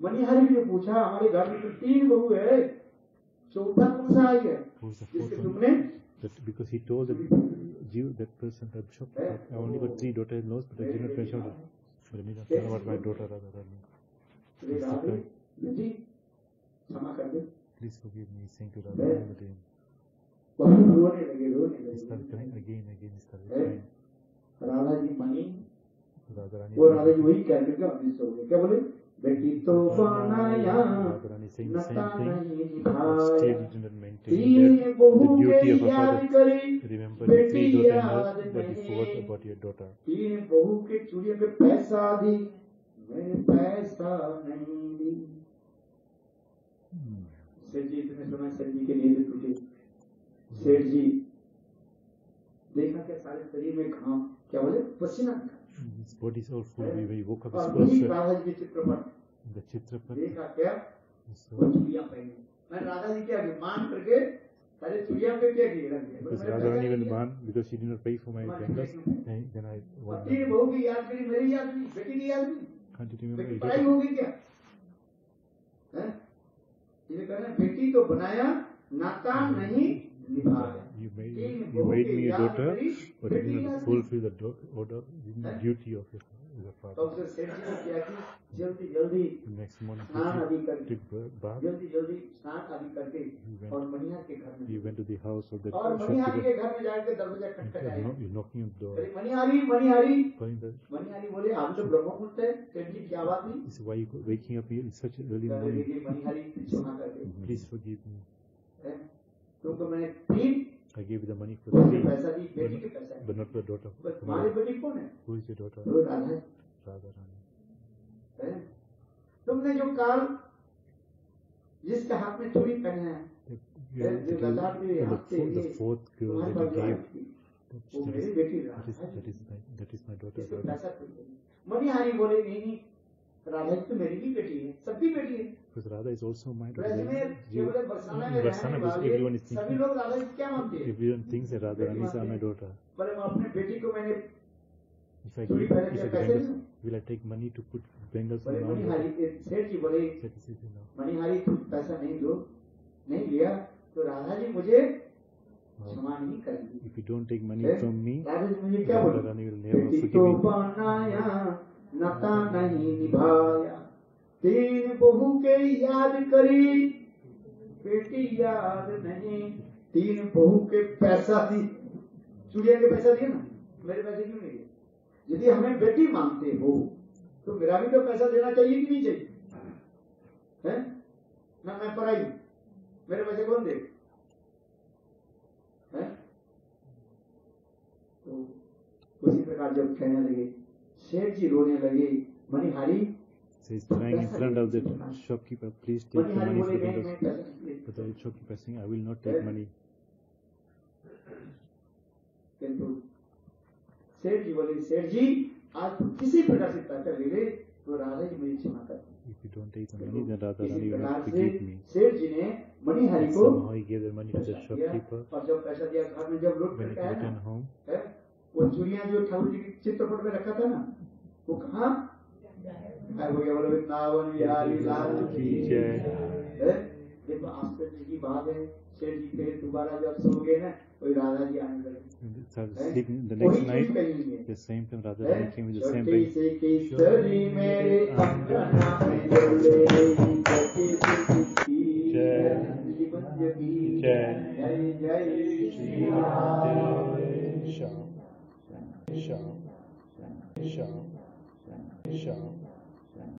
जो मणिहारी ने पूछा हमारे घर में तो तीन बहू है चौथा कौन सा आई है जिसके तुमने That because he told the Jew, that person, that shop, I only got three daughter-in-laws, but I did not mention it. But I not tell about my daughter क्षमा कर दे Please forgive me, saying to Radha रोने लगे He started crying again, again, he started Eh? crying. Radha ji money Radha Rani, वो राधा जी वही कह के अदृश्य हो गए क्या बोले बेटी तो बनाया maintain that बहू the duty के of a याद father. करी Remember the three बेटी daughters, याद but you forgot नहीं about your daughter. तीन बहू के चूड़ियों पे पैसा दी मैंने पैसा नहीं दी सेठ जी तुमने सुना सेठ जी के नींद टूटे सेठ जी देखा क्या सारे शरीर में घाम क्या बोले पसीना Body is all full. When he woke up. Radha के चित्रपट The Chitrapat, देखा क्या he चूड़ियाँ पहनी मैं राधा जी के आगे मान करके सारे चूड़ियाँ पे क्या किए रख दिए because बोले, Radha Rani मैंने because she did not pay for my bangles. Then, then I them. बहू की याद करी मेरी याद नहीं बेटी की याद नहीं Can't you remember? पढ़ाई होगी क्या हैं? ये कहना बेटी तो बनाया नाता नहीं निभाया You made तीन you बहू made की me a याद daughter, करी, but you बेटी did याद not नहीं। fulfill the do- order, the Huh? duty of your, your तो father. उसे सेठ जी ने क्या की जल्दी जल्दी The next morning, स्नान he आदि करके took bath. जल्दी जल्दी स्नान आदि करके He और went. मनिहार के घर He में went to the house of the और मनिहारी shopkeeper. के घर में जाकर दरवाजा and खटखटाया knock- You're knocking on the door. अरे मनिहारी मनिहारी Calling the, मनिहारी बोले हम तो ब्रह्म मुहूर्त है सेठ जी क्या बात हुई he said, why you go- waking up here in such early कहने morning? लगे मनिहारी क्षमा कर दे Please forgive me. हैं? तुमको मैंने तीन I gave you the money for the पैसा but, बेटी के पैसा but not for the daughter. तुम्हारी my- बेटी कौन है Who is your daughter? तो राधा है Radha Rani. हैं? तुमने जो काल जिसके हाथ में चूड़ी पहने हैं है, जो में the, हाथ से the fourth girl that you gave, that, is, that, is, that, is my, that is my daughter. थोड़ी बोले नहीं नहीं राधा तो मेरी भी बेटी है सबकी बेटी है Because Radha is also my Varsana, वाले everyone is सभी thinking, लोग राधा जी क्या मानते हैं everyone thinks that Radha Rani is my daughter. बोले मैं अपने बेटी को मैंने If I give, if I bangles, will I take money to put bangles on is. Manihari तुम पैसा नहीं दो नहीं लिया तो राधा जी मुझे. क्षमा नहीं करेंगी If you don't take money हैं? from me, राधा जी मुझे क्या बोले Rani will never forgive तो me. नता नहीं निभाया। तीन बहू के याद करी, बेटी याद नहीं। तीन बहू के पैसा दी चुड़िया के पैसा दिए ना? मेरे पैसे क्यों नहीं यदि हमें बेटी मांगते हो तो मेरा भी तो पैसा देना चाहिए कि नहीं चाहिए? है? ना, मैं पढ़ाई मेरे पैसे कौन दे? हैं? तो उसी प्रकार जब कहने लगे सेठ जी रोने लगे Manihari So he's crying in front of the shopkeeper, please take the money for the नहीं But the shopkeeper saying, I will not take money. किंतु सेठ जी बोले सेठ जी आज तुम किसी प्रकार से पैसा ले ले तो राधा जी मुझे क्षमा कर If you don't take the money, then Radha Rani will not से forgive me. सेठ जी ने मणिहारी को Somehow he gave the money to the shopkeeper. और जब पैसा दिया घर में जब लौट he आया ना है वो चूड़ियाँ जो ठाकुर जी के चित्रपट में रखा था ना वो कहा वृंदावन बिहारी लाल की जय। देखो आश्चर्य की बात है सेठ जी फिर दोबारा जब सो गए ना वही राधा जी आने लगे। when they started sleeping the next night, the same time Radha Rani came with the same छोटी bag. सी केसरी मेरे अंगना में डोले छोटी सी